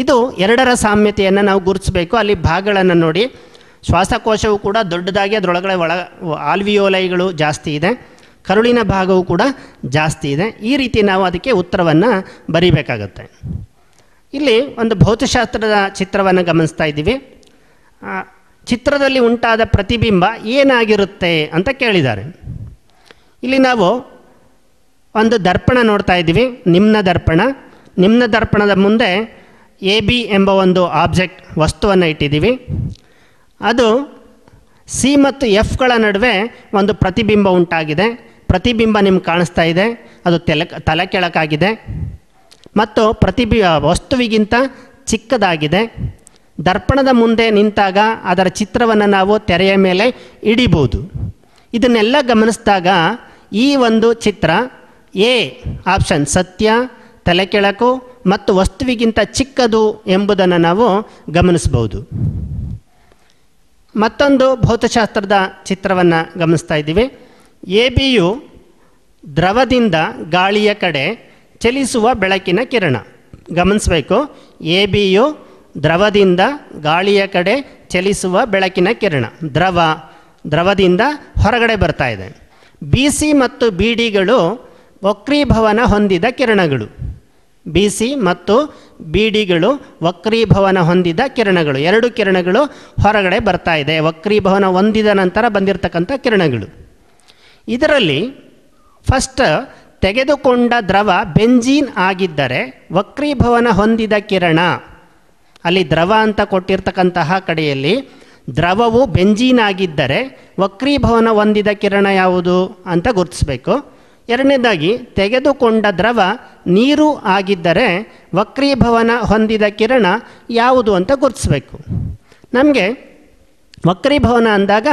ಇದು ಎರಡರ ಸಾಮ್ಯತೆಯನ್ನು ನಾವು ಗುರುತಿಸಬೇಕು. ಅಲ್ಲಿ ಭಾಗಗಳನ್ನು ನೋಡಿ. ಶ್ವಾಸಕೋಶವು ಕೂಡ ದೊಡ್ಡದಾಗಿ ಅದರೊಳಗಡೆ ಒಳ, ಆಲ್ವಿಯೋಲೈಗಳು ಜಾಸ್ತಿ ಇದೆ. ಕರುಳಿನ ಭಾಗವು ಕೂಡ ಜಾಸ್ತಿ ಇದೆ. ಈ ರೀತಿ ನಾವು ಅದಕ್ಕೆ ಉತ್ತರವನ್ನು ಬರೀಬೇಕಾಗತ್ತೆ. ಇಲ್ಲಿ ಒಂದು ಭೌತಶಾಸ್ತ್ರದ ಚಿತ್ರವನ್ನು ಗಮನಿಸ್ತಾ ಇದ್ದೀವಿ. ಚಿತ್ರದಲ್ಲಿ ಉಂಟಾದ ಪ್ರತಿಬಿಂಬ ಏನಾಗಿರುತ್ತೆ ಅಂತ ಕೇಳಿದ್ದಾರೆ. ಇಲ್ಲಿ ನಾವು ಒಂದು ದರ್ಪಣ ನೋಡ್ತಾ ಇದ್ದೀವಿ. ನಿಮ್ನ ದರ್ಪಣ. ನಿಮ್ನ ದರ್ಪಣದ ಮುಂದೆ ಎ ಬಿ ಎಂಬ ಒಂದು ಆಬ್ಜೆಕ್ಟ್, ವಸ್ತುವನ್ನು ಇಟ್ಟಿದ್ದೀವಿ. ಅದು ಸಿ ಮತ್ತು ಎಫ್ಗಳ ನಡುವೆ ಒಂದು ಪ್ರತಿಬಿಂಬ ಉಂಟಾಗಿದೆ. ಪ್ರತಿಬಿಂಬ ನಿಮ್ಗೆ ಕಾಣಿಸ್ತಾ ಇದೆ. ಅದು ತೆಲ, ತಲೆ ಕೆಳಕಾಗಿದೆ. ಮತ್ತು ಪ್ರತಿಬಿ, ವಸ್ತುವಿಗಿಂತ ಚಿಕ್ಕದಾಗಿದೆ. ದರ್ಪಣದ ಮುಂದೆ ನಿಂತಾಗ ಅದರ ಚಿತ್ರವನ್ನು ನಾವು ತೆರೆಯ ಮೇಲೆ ಇಡಿಬೋದು ಇದನ್ನೆಲ್ಲ ಗಮನಿಸಿದಾಗ ಈ ಒಂದು ಚಿತ್ರ ಎ ಆಪ್ಷನ್ ಸತ್ಯ, ತಲೆ ಕೆಳಕು ಮತ್ತು ವಸ್ತುವಿಗಿಂತ ಚಿಕ್ಕದು ಎಂಬುದನ್ನು ನಾವು ಗಮನಿಸ್ಬೋದು ಮತ್ತೊಂದು ಭೌತಶಾಸ್ತ್ರದ ಚಿತ್ರವನ್ನು ಗಮನಿಸ್ತಾ ಇದ್ದೀವಿ. ಎ ಬಿಯು ದ್ರವದಿಂದ ಗಾಳಿಯ ಕಡೆ ಚಲಿಸುವ ಬೆಳಕಿನ ಕಿರಣ. ಗಮನಿಸಬೇಕು. ಎ ಬಿಯು ದ್ರವದಿಂದ ಗಾಳಿಯ ಕಡೆ ಚಲಿಸುವ ಬೆಳಕಿನ ಕಿರಣ. ದ್ರವ, ದ್ರವದಿಂದ ಹೊರಗಡೆ ಬರ್ತಾ ಇದೆ. ಬಿ ಸಿ ಮತ್ತು ಬಿ ಡಿಗಳು ವಕ್ರೀಭವನ ಹೊಂದಿದ ಕಿರಣಗಳು. ಬಿ ಸಿ ಮತ್ತು ಬಿ ಡಿಗಳು ವಕ್ರೀಭವನ ಹೊಂದಿದ ಕಿರಣಗಳು. ಎರಡು ಕಿರಣಗಳು ಹೊರಗಡೆ ಬರ್ತಾ ಇದೆ. ವಕ್ರೀಭವನ ಹೊಂದಿದ ನಂತರ ಬಂದಿರತಕ್ಕಂಥ ಕಿರಣಗಳು. ಇದರಲ್ಲಿ ಫಸ್ಟ್ ತೆಗೆದುಕೊಂಡ ದ್ರವ ಬೆಂಜೀನ್ ಆಗಿದ್ದರೆ ವಕ್ರೀಭವನ ಹೊಂದಿದ ಕಿರಣ, ಅಲ್ಲಿ ದ್ರವ ಅಂತ ಕೊಟ್ಟಿರ್ತಕ್ಕಂತಹ ಕಡೆಯಲ್ಲಿ ದ್ರವವು ಬೆಂಜೀನ್ ಆಗಿದ್ದರೆ ವಕ್ರೀಭವನ ಹೊಂದಿದ ಕಿರಣ ಯಾವುದು ಅಂತ ಗುರುತಿಸಬೇಕು. ಎರಡನೇದಾಗಿ, ತೆಗೆದುಕೊಂಡ ದ್ರವ ನೀರು ಆಗಿದ್ದರೆ ವಕ್ರೀಭವನ ಹೊಂದಿದ ಕಿರಣ ಯಾವುದು ಅಂತ ಗುರುತಿಸಬೇಕು. ನಮಗೆ ವಕ್ರೀಭವನ ಅಂದಾಗ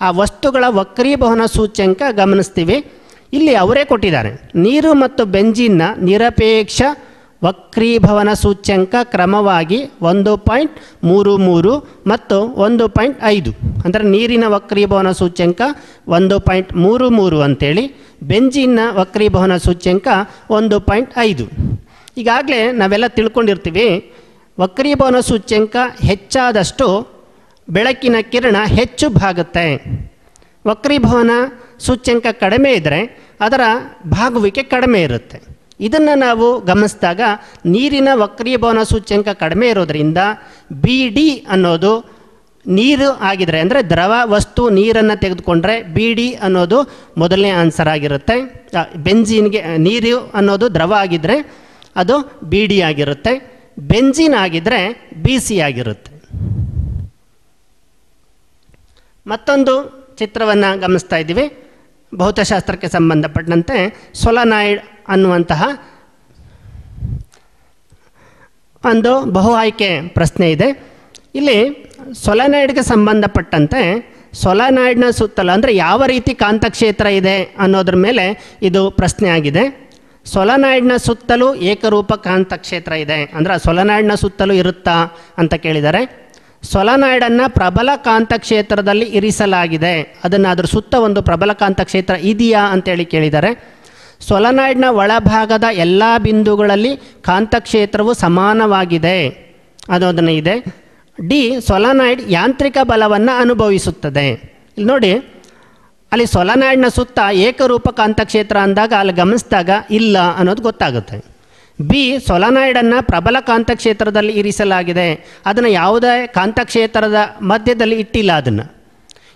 ಆ ವಸ್ತುಗಳ ವಕ್ರೀಭವನ ಸೂಚ್ಯಂಕ ಗಮನಿಸ್ತೀವಿ. ಇಲ್ಲಿ ಅವರೇ ಕೊಟ್ಟಿದ್ದಾರೆ. ನೀರು ಮತ್ತು ಬೆಂಜಿನ್ನ ನಿರಪೇಕ್ಷ ವಕ್ರೀಭವನ ಸೂಚ್ಯಂಕ ಕ್ರಮವಾಗಿ ಒಂದು ಪಾಯಿಂಟ್ ಮೂರು ಮೂರು ಮತ್ತು ಒಂದು ಪಾಯಿಂಟ್ ಐದು. ಅಂದರೆ ನೀರಿನ ವಕ್ರೀಭವನ ಸೂಚ್ಯಂಕ ಒಂದು ಪಾಯಿಂಟ್ ಮೂರು ಮೂರು ಅಂತೇಳಿ, ಬೆಂಜಿನ ವಕ್ರೀಭವನ ಸೂಚ್ಯಂಕ ಒಂದು ಪಾಯಿಂಟ್ ಐದು. ಈಗಾಗಲೇ ನಾವೆಲ್ಲ ತಿಳ್ಕೊಂಡಿರ್ತೀವಿ ವಕ್ರೀಭವನ ಸೂಚ್ಯಂಕ ಹೆಚ್ಚಾದಷ್ಟು ಬೆಳಕಿನ ಕಿರಣ ಹೆಚ್ಚು ಭಾಗುತ್ತೆ. ವಕ್ರೀಭವನ ಸೂಚ್ಯಂಕ ಕಡಿಮೆ ಇದ್ದರೆ ಅದರ ಭಾಗುವಿಕೆ ಕಡಿಮೆ ಇರುತ್ತೆ. ಇದನ್ನು ನಾವು ಗಮನಿಸಿದಾಗ ನೀರಿನ ವಕ್ರೀಭವನ ಸೂಚ್ಯಂಕ ಕಡಿಮೆ ಇರೋದರಿಂದ ಬಿ ಡಿ ಅನ್ನೋದು ನೀರು ಆಗಿದ್ರೆ ಅಂದರೆ ದ್ರವ ವಸ್ತು ನೀರನ್ನು ತೆಗೆದುಕೊಂಡ್ರೆ ಬಿ ಡಿ ಅನ್ನೋದು ಮೊದಲನೇ ಆನ್ಸರ್ ಆಗಿರುತ್ತೆ. ಬೆಂಜೀನ್ಗೆ ನೀರು ಅನ್ನೋದು ದ್ರವ ಆಗಿದ್ದರೆ ಅದು ಬಿ ಡಿ ಆಗಿರುತ್ತೆ. ಬೆಂಜಿನ್ ಆಗಿದ್ದರೆ ಬಿ ಸಿ ಆಗಿರುತ್ತೆ. ಮತ್ತೊಂದು ಚಿತ್ರವನ್ನು ಗಮನಿಸ್ತಾ ಇದ್ದೀವಿ. ಭೌತಶಾಸ್ತ್ರಕ್ಕೆ ಸಂಬಂಧಪಟ್ಟಂತೆ ಸೊಲನಾಯ್ಡ್ ಅನ್ನುವಂತಹ ಒಂದು ಬಹು ಆಯ್ಕೆ ಪ್ರಶ್ನೆ ಇದೆ. ಇಲ್ಲಿ ಸೊಲನಾಯ್ಡ್ಗೆ ಸಂಬಂಧಪಟ್ಟಂತೆ ಸೊಲನಾಯ್ಡ್ನ ಸುತ್ತಲೂ ಅಂದರೆ ಯಾವ ರೀತಿ ಕಾಂತಕ್ಷೇತ್ರ ಇದೆ ಅನ್ನೋದ್ರ ಮೇಲೆ ಇದು ಪ್ರಶ್ನೆ ಆಗಿದೆ. ಸೊಲನಾಯ್ಡ್ನ ಸುತ್ತಲೂ ಏಕರೂಪ ಕಾಂತಕ್ಷೇತ್ರ ಇದೆ. ಅಂದರೆ ಸೊಲನಾಯ್ಡ್ನ ಸುತ್ತಲೂ ಇರುತ್ತಾ ಅಂತ ಕೇಳಿದ್ದಾರೆ. ಸೊಲನಾಯ್ಡನ್ನು ಪ್ರಬಲ ಕಾಂತಕ್ಷೇತ್ರದಲ್ಲಿ ಇರಿಸಲಾಗಿದೆ. ಅದನ್ನು ಅದರ ಸುತ್ತ ಒಂದು ಪ್ರಬಲ ಕಾಂತಕ್ಷೇತ್ರ ಇದೆಯಾ ಅಂತೇಳಿ ಕೇಳಿದ್ದಾರೆ ಸೊಲನಾಯ್ಡ್ನ ಒಳಭಾಗದ ಎಲ್ಲ ಬಿಂದುಗಳಲ್ಲಿ ಕಾಂತಕ್ಷೇತ್ರವು ಸಮಾನವಾಗಿದೆ. ಅನ್ನೋದನ್ನು ಇದೆ. ಡಿ, ಸೊಲನಾಯ್ಡ್ ಯಾಂತ್ರಿಕ ಬಲವನ್ನು ಅನುಭವಿಸುತ್ತದೆ. ಇಲ್ಲಿ ನೋಡಿ, ಅಲ್ಲಿ ಸೊಲನಾಯ್ಡ್ನ ಸುತ್ತ ಏಕರೂಪ ಕಾಂತಕ್ಷೇತ್ರ ಅಂದಾಗ ಅಲ್ಲಿ ಗಮನಿಸಿದಾಗ ಇಲ್ಲ ಅನ್ನೋದು ಗೊತ್ತಾಗುತ್ತೆ. ಬಿ, ಸೊಲನಾಯ್ಡನ್ನು ಪ್ರಬಲ ಕಾಂತಕ್ಷೇತ್ರದಲ್ಲಿ ಇರಿಸಲಾಗಿದೆ. ಅದನ್ನು ಯಾವುದೇ ಕಾಂತಕ್ಷೇತ್ರದ ಮಧ್ಯದಲ್ಲಿ ಇಟ್ಟಿಲ್ಲ ಅದನ್ನು.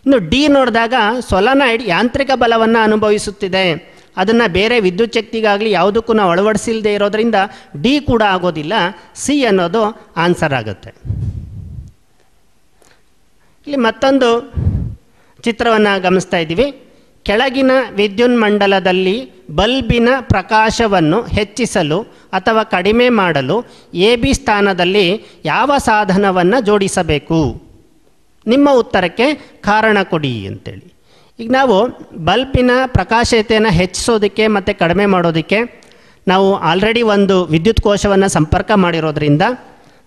ಇನ್ನು ಡಿ ನೋಡಿದಾಗ ಸೊಲನಾಯ್ಡ್ ಯಾಂತ್ರಿಕ ಬಲವನ್ನು ಅನುಭವಿಸುತ್ತಿದೆ. ಅದನ್ನು ಬೇರೆ ವಿದ್ಯುತ್ ಶಕ್ತಿಗಾಗಲಿ ಯಾವುದಕ್ಕೂ ನಾವು ಅಳವಡಿಸಿಲ್ಲದೆ ಇರೋದರಿಂದ ಡಿ ಕೂಡ ಆಗೋದಿಲ್ಲ. ಸಿ ಅನ್ನೋದು ಆನ್ಸರ್ ಆಗುತ್ತೆ. ಇಲ್ಲಿ ಮತ್ತೊಂದು ಚಿತ್ರವನ್ನು ಗಮನಿಸ್ತಾ ಇದ್ದೀವಿ. ಕೆಳಗಿನ ವಿದ್ಯುನ್ಮಂಡಲದಲ್ಲಿ ಬಲ್ಬಿನ ಪ್ರಕಾಶವನ್ನು ಹೆಚ್ಚಿಸಲು ಅಥವಾ ಕಡಿಮೆ ಮಾಡಲು ಎ ಬಿ ಸ್ಥಾನದಲ್ಲಿ ಯಾವ ಸಾಧನವನ್ನು ಜೋಡಿಸಬೇಕು? ನಿಮ್ಮ ಉತ್ತರಕ್ಕೆ ಕಾರಣ ಕೊಡಿ ಅಂತೇಳಿ. ಈಗ ನಾವು ಬಲ್ಬಿನ ಪ್ರಕಾಶತೆಯನ್ನು ಹೆಚ್ಚಿಸೋದಕ್ಕೆ ಮತ್ತು ಕಡಿಮೆ ಮಾಡೋದಕ್ಕೆ ನಾವು ಆಲ್ರೆಡಿ ಒಂದು ವಿದ್ಯುತ್ ಕೋಶವನ್ನು ಸಂಪರ್ಕ ಮಾಡಿರೋದ್ರಿಂದ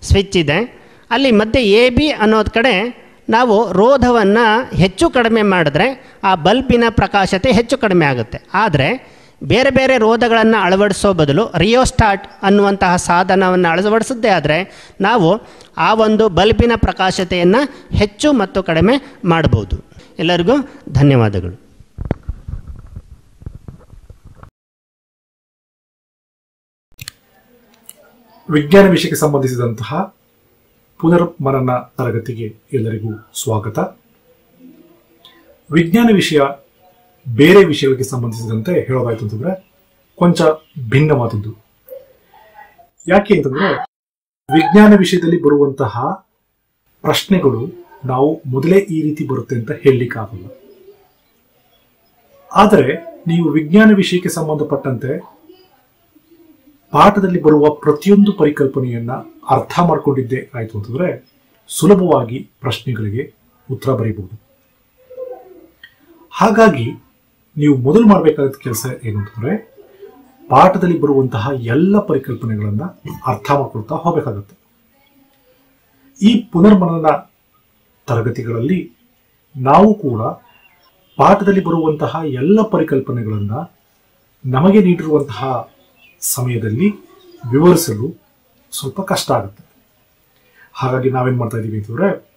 ಸ್ವಿಚ್ ಇದೆ. ಅಲ್ಲಿ ಮತ್ತೆ ಎ ಬಿ ಅನ್ನೋದು ಕಡೆ ನಾವು ರೋಧವನ್ನು ಹೆಚ್ಚು ಕಡಿಮೆ ಮಾಡಿದ್ರೆ ಆ ಬಲ್ಬಿನ ಪ್ರಕಾಶತೆ ಹೆಚ್ಚು ಕಡಿಮೆ ಆಗುತ್ತೆ. ಆದರೆ ಬೇರೆ ಬೇರೆ ರೋಧಗಳನ್ನು ಅಳವಡಿಸೋ ಬದಲು ರಿಯೋಸ್ಟಾಟ್ ಅನ್ನುವಂತಹ ಸಾಧನವನ್ನು ಅಳವಡಿಸದ್ದೇ ಆದರೆ ನಾವು ಆ ಒಂದು ಬಲ್ಬಿನ ಪ್ರಕಾಶತೆಯನ್ನು ಹೆಚ್ಚು ಮತ್ತು ಕಡಿಮೆ ಮಾಡಬಹುದು ಎಲ್ಲರಿಗೂ ಧನ್ಯವಾದಗಳು. ವಿಜ್ಞಾನ ವಿಷಯಕ್ಕೆ ಸಂಬಂಧಿಸಿದಂತಹ ಪುನರ್ಮನನ ತರಗತಿಗೆ ಎಲ್ಲರಿಗೂ ಸ್ವಾಗತ. ವಿಜ್ಞಾನ ವಿಷಯ ಬೇರೆ ವಿಷಯಗಳಿಗೆ ಸಂಬಂಧಿಸಿದಂತೆ ಹೇಳೋದಾಯ್ತು ಅಂತಂದ್ರೆ ಕೊಂಚ ಭಿನ್ನವಾದದ್ದು ಯಾಕೆ ಅಂತಂದ್ರೆ ವಿಜ್ಞಾನ ವಿಷಯದಲ್ಲಿ ಬರುವಂತಹ ಪ್ರಶ್ನೆಗಳು ನಾವು ಮೊದಲೇ ಈ ರೀತಿ ಬರುತ್ತೆ ಅಂತ ಹೇಳಲಿಕ್ಕಾಗಲ್ಲ. ಆದರೆ ನೀವು ವಿಜ್ಞಾನ ವಿಷಯಕ್ಕೆ ಸಂಬಂಧಪಟ್ಟಂತೆ ಪಾಠದಲ್ಲಿ ಬರುವ ಪ್ರತಿಯೊಂದು ಪರಿಕಲ್ಪನೆಯನ್ನ ಅರ್ಥ ಮಾಡಿಕೊಂಡಿದ್ದೆ ಆಯ್ತು ಅಂತಂದ್ರೆ ಸುಲಭವಾಗಿ ಪ್ರಶ್ನೆಗಳಿಗೆ ಉತ್ತರ ಬರೀಬಹುದು. ಹಾಗಾಗಿ ನೀವು ಮೊದಲು ಮಾಡಬೇಕಾದ ಕೆಲಸ ಏನು ಅಂತಂದ್ರೆ ಪಾಠದಲ್ಲಿ ಬರುವಂತಹ ಎಲ್ಲ ಪರಿಕಲ್ಪನೆಗಳನ್ನ ಅರ್ಥ ಮಾಡ್ಕೊಳ್ತಾ ಹೋಗಬೇಕಾಗತ್ತೆ. ಈ ಪುನರ್ಮನನ ತರಗತಿಗಳಲ್ಲಿ ನಾವು ಕೂಡ ಪಾಠದಲ್ಲಿ ಬರುವಂತಹ ಎಲ್ಲ ಪರಿಕಲ್ಪನೆಗಳನ್ನ ನಮಗೆ ನೀಡಿರುವಂತಹ ಸಮಯದಲ್ಲಿ ವಿವರಿಸಲು ಸ್ವಲ್ಪ ಕಷ್ಟ ಆಗುತ್ತೆ. ಹಾಗಾಗಿ ನಾವೇನ್ ಮಾಡ್ತಾ ಇದ್ದೀವಿ ಅಂತಂದ್ರೆ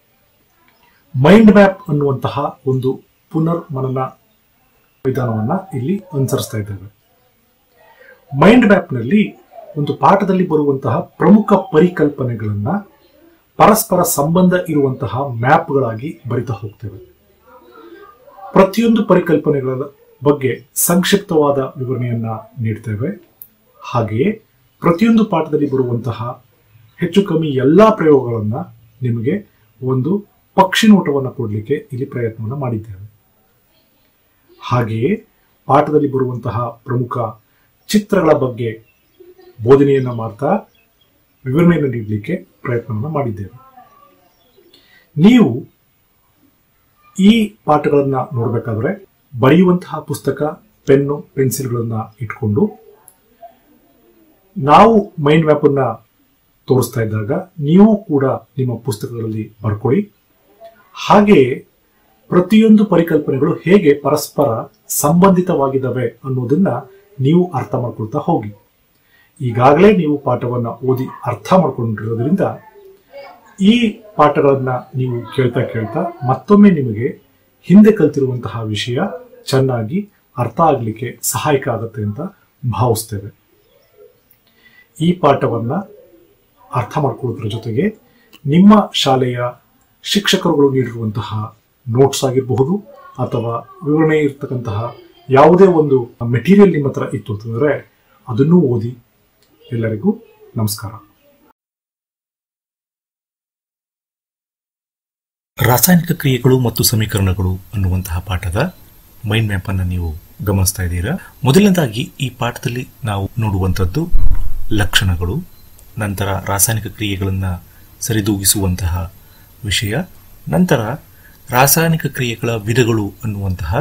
ಮೈಂಡ್ ಮ್ಯಾಪ್ ಅನ್ನುವಂತಹ ಒಂದು ಪುನರ್ ಮನನ ವಿಧಾನವನ್ನ ಇಲ್ಲಿ ಅನುಸರಿಸ್ತಾ ಇದ್ದೇವೆ. ಮೈಂಡ್ ಮ್ಯಾಪ್ನಲ್ಲಿ ಒಂದು ಪಾಠದಲ್ಲಿ ಬರುವಂತಹ ಪ್ರಮುಖ ಪರಿಕಲ್ಪನೆಗಳನ್ನ ಪರಸ್ಪರ ಸಂಬಂಧ ಇರುವಂತಹ ಮ್ಯಾಪ್ಗಳಾಗಿ ಬರಿತಾ ಹೋಗ್ತೇವೆ. ಪ್ರತಿಯೊಂದು ಪರಿಕಲ್ಪನೆಗಳ ಬಗ್ಗೆ ಸಂಕ್ಷಿಪ್ತವಾದ ವಿವರಣೆಯನ್ನ ನೀಡ್ತೇವೆ. ಹಾಗೆಯೇ ಪ್ರತಿಯೊಂದು ಪಾಠದಲ್ಲಿ ಬರುವಂತಹ ಹೆಚ್ಚು ಕಮ್ಮಿ ಎಲ್ಲಾ ಪ್ರಯೋಗಗಳನ್ನ ನಿಮಗೆ ಒಂದು ಪಕ್ಷಿ ನೋಟವನ್ನು ಕೊಡಲಿಕ್ಕೆ ಇಲ್ಲಿ ಪ್ರಯತ್ನವನ್ನು ಮಾಡಿದ್ದೇವೆ. ಹಾಗೆಯೇ ಪಾಠದಲ್ಲಿ ಬರುವಂತಹ ಪ್ರಮುಖ ಚಿತ್ರಗಳ ಬಗ್ಗೆ ಬೋಧನೆಯನ್ನ ಮಾಡ್ತಾ ವಿವರಣೆಯನ್ನು ನೀಡಲಿಕ್ಕೆ ಪ್ರಯತ್ನವನ್ನು ಮಾಡಿದ್ದೇವೆ. ನೀವು ಈ ಪಾಠಗಳನ್ನು ನೋಡಬೇಕಾದ್ರೆ ಬರೆಯುವಂತಹ ಪುಸ್ತಕ, ಪೆನ್ನು, ಪೆನ್ಸಿಲ್ಗಳನ್ನು ಇಟ್ಕೊಂಡು ನಾವು ಮೈಂಡ್ ಮ್ಯಾಪ್ ಅನ್ನ ತೋರಿಸ್ತಾ ಇದ್ದಾಗ ನೀವು ಕೂಡ ನಿಮ್ಮ ಪುಸ್ತಕಗಳಲ್ಲಿ ಬರ್ಕೊಳ್ಳಿ. ಹಾಗೆಯೇ ಪ್ರತಿಯೊಂದು ಪರಿಕಲ್ಪನೆಗಳು ಹೇಗೆ ಪರಸ್ಪರ ಸಂಬಂಧಿತವಾಗಿದ್ದಾವೆ ಅನ್ನೋದನ್ನ ನೀವು ಅರ್ಥ ಮಾಡ್ಕೊಳ್ತಾ ಹೋಗಿ. ಈಗಾಗಲೇ ನೀವು ಪಾಠವನ್ನ ಓದಿ ಅರ್ಥ ಮಾಡ್ಕೊಂಡಿರೋದ್ರಿಂದ ಈ ಪಾಠಗಳನ್ನ ನೀವು ಕೇಳ್ತಾ ಕೇಳ್ತಾ ಮತ್ತೊಮ್ಮೆ ನಿಮಗೆ ಹಿಂದೆ ಕಲ್ತಿರುವಂತಹ ವಿಷಯ ಚೆನ್ನಾಗಿ ಅರ್ಥ ಆಗಲಿಕ್ಕೆ ಸಹಾಯಕ ಆಗುತ್ತೆ ಅಂತ ಭಾವಿಸ್ತೇವೆ. ಈ ಪಾಠವನ್ನು ಅರ್ಥ ಮಾಡ್ಕೊಳ್ಳೋದ್ರ ಜೊತೆಗೆ ನಿಮ್ಮ ಶಾಲೆಯ ಶಿಕ್ಷಕರುಗಳು ನೀಡಿರುವಂತಹ ನೋಟ್ಸ್ ಆಗಿರಬಹುದು ಅಥವಾ ವಿವರಣೆ ಇರತಕ್ಕಂತಹ ಯಾವುದೇ ಒಂದು ಮೆಟೀರಿಯಲ್ ನಿಮ್ಮ ಹತ್ರ ಇತ್ತು ಅಂತಂದರೆ ಅದನ್ನೂ ಓದಿ. ಎಲ್ಲರಿಗೂ ನಮಸ್ಕಾರ. ರಾಸಾಯನಿಕ ಕ್ರಿಯೆಗಳು ಮತ್ತು ಸಮೀಕರಣಗಳು ಅನ್ನುವಂತಹ ಪಾಠದ ಮೈಂಡ್ ಮ್ಯಾಪ್ ಅನ್ನು ನೀವು ಗಮನಿಸ್ತಾ ಇದ್ದೀರಾ? ಮೊದಲನೇದಾಗಿ ಈ ಪಾಠದಲ್ಲಿ ನಾವು ನೋಡುವಂಥದ್ದು ಲಕ್ಷಣಗಳು, ನಂತರ ರಾಸಾಯನಿಕ ಕ್ರಿಯೆಗಳನ್ನು ಸರಿದೂಗಿಸುವಂತಹ ವಿಷಯ, ನಂತರ ರಾಸಾಯನಿಕ ಕ್ರಿಯೆಗಳ ವಿಧಗಳು ಅನ್ನುವಂತಹ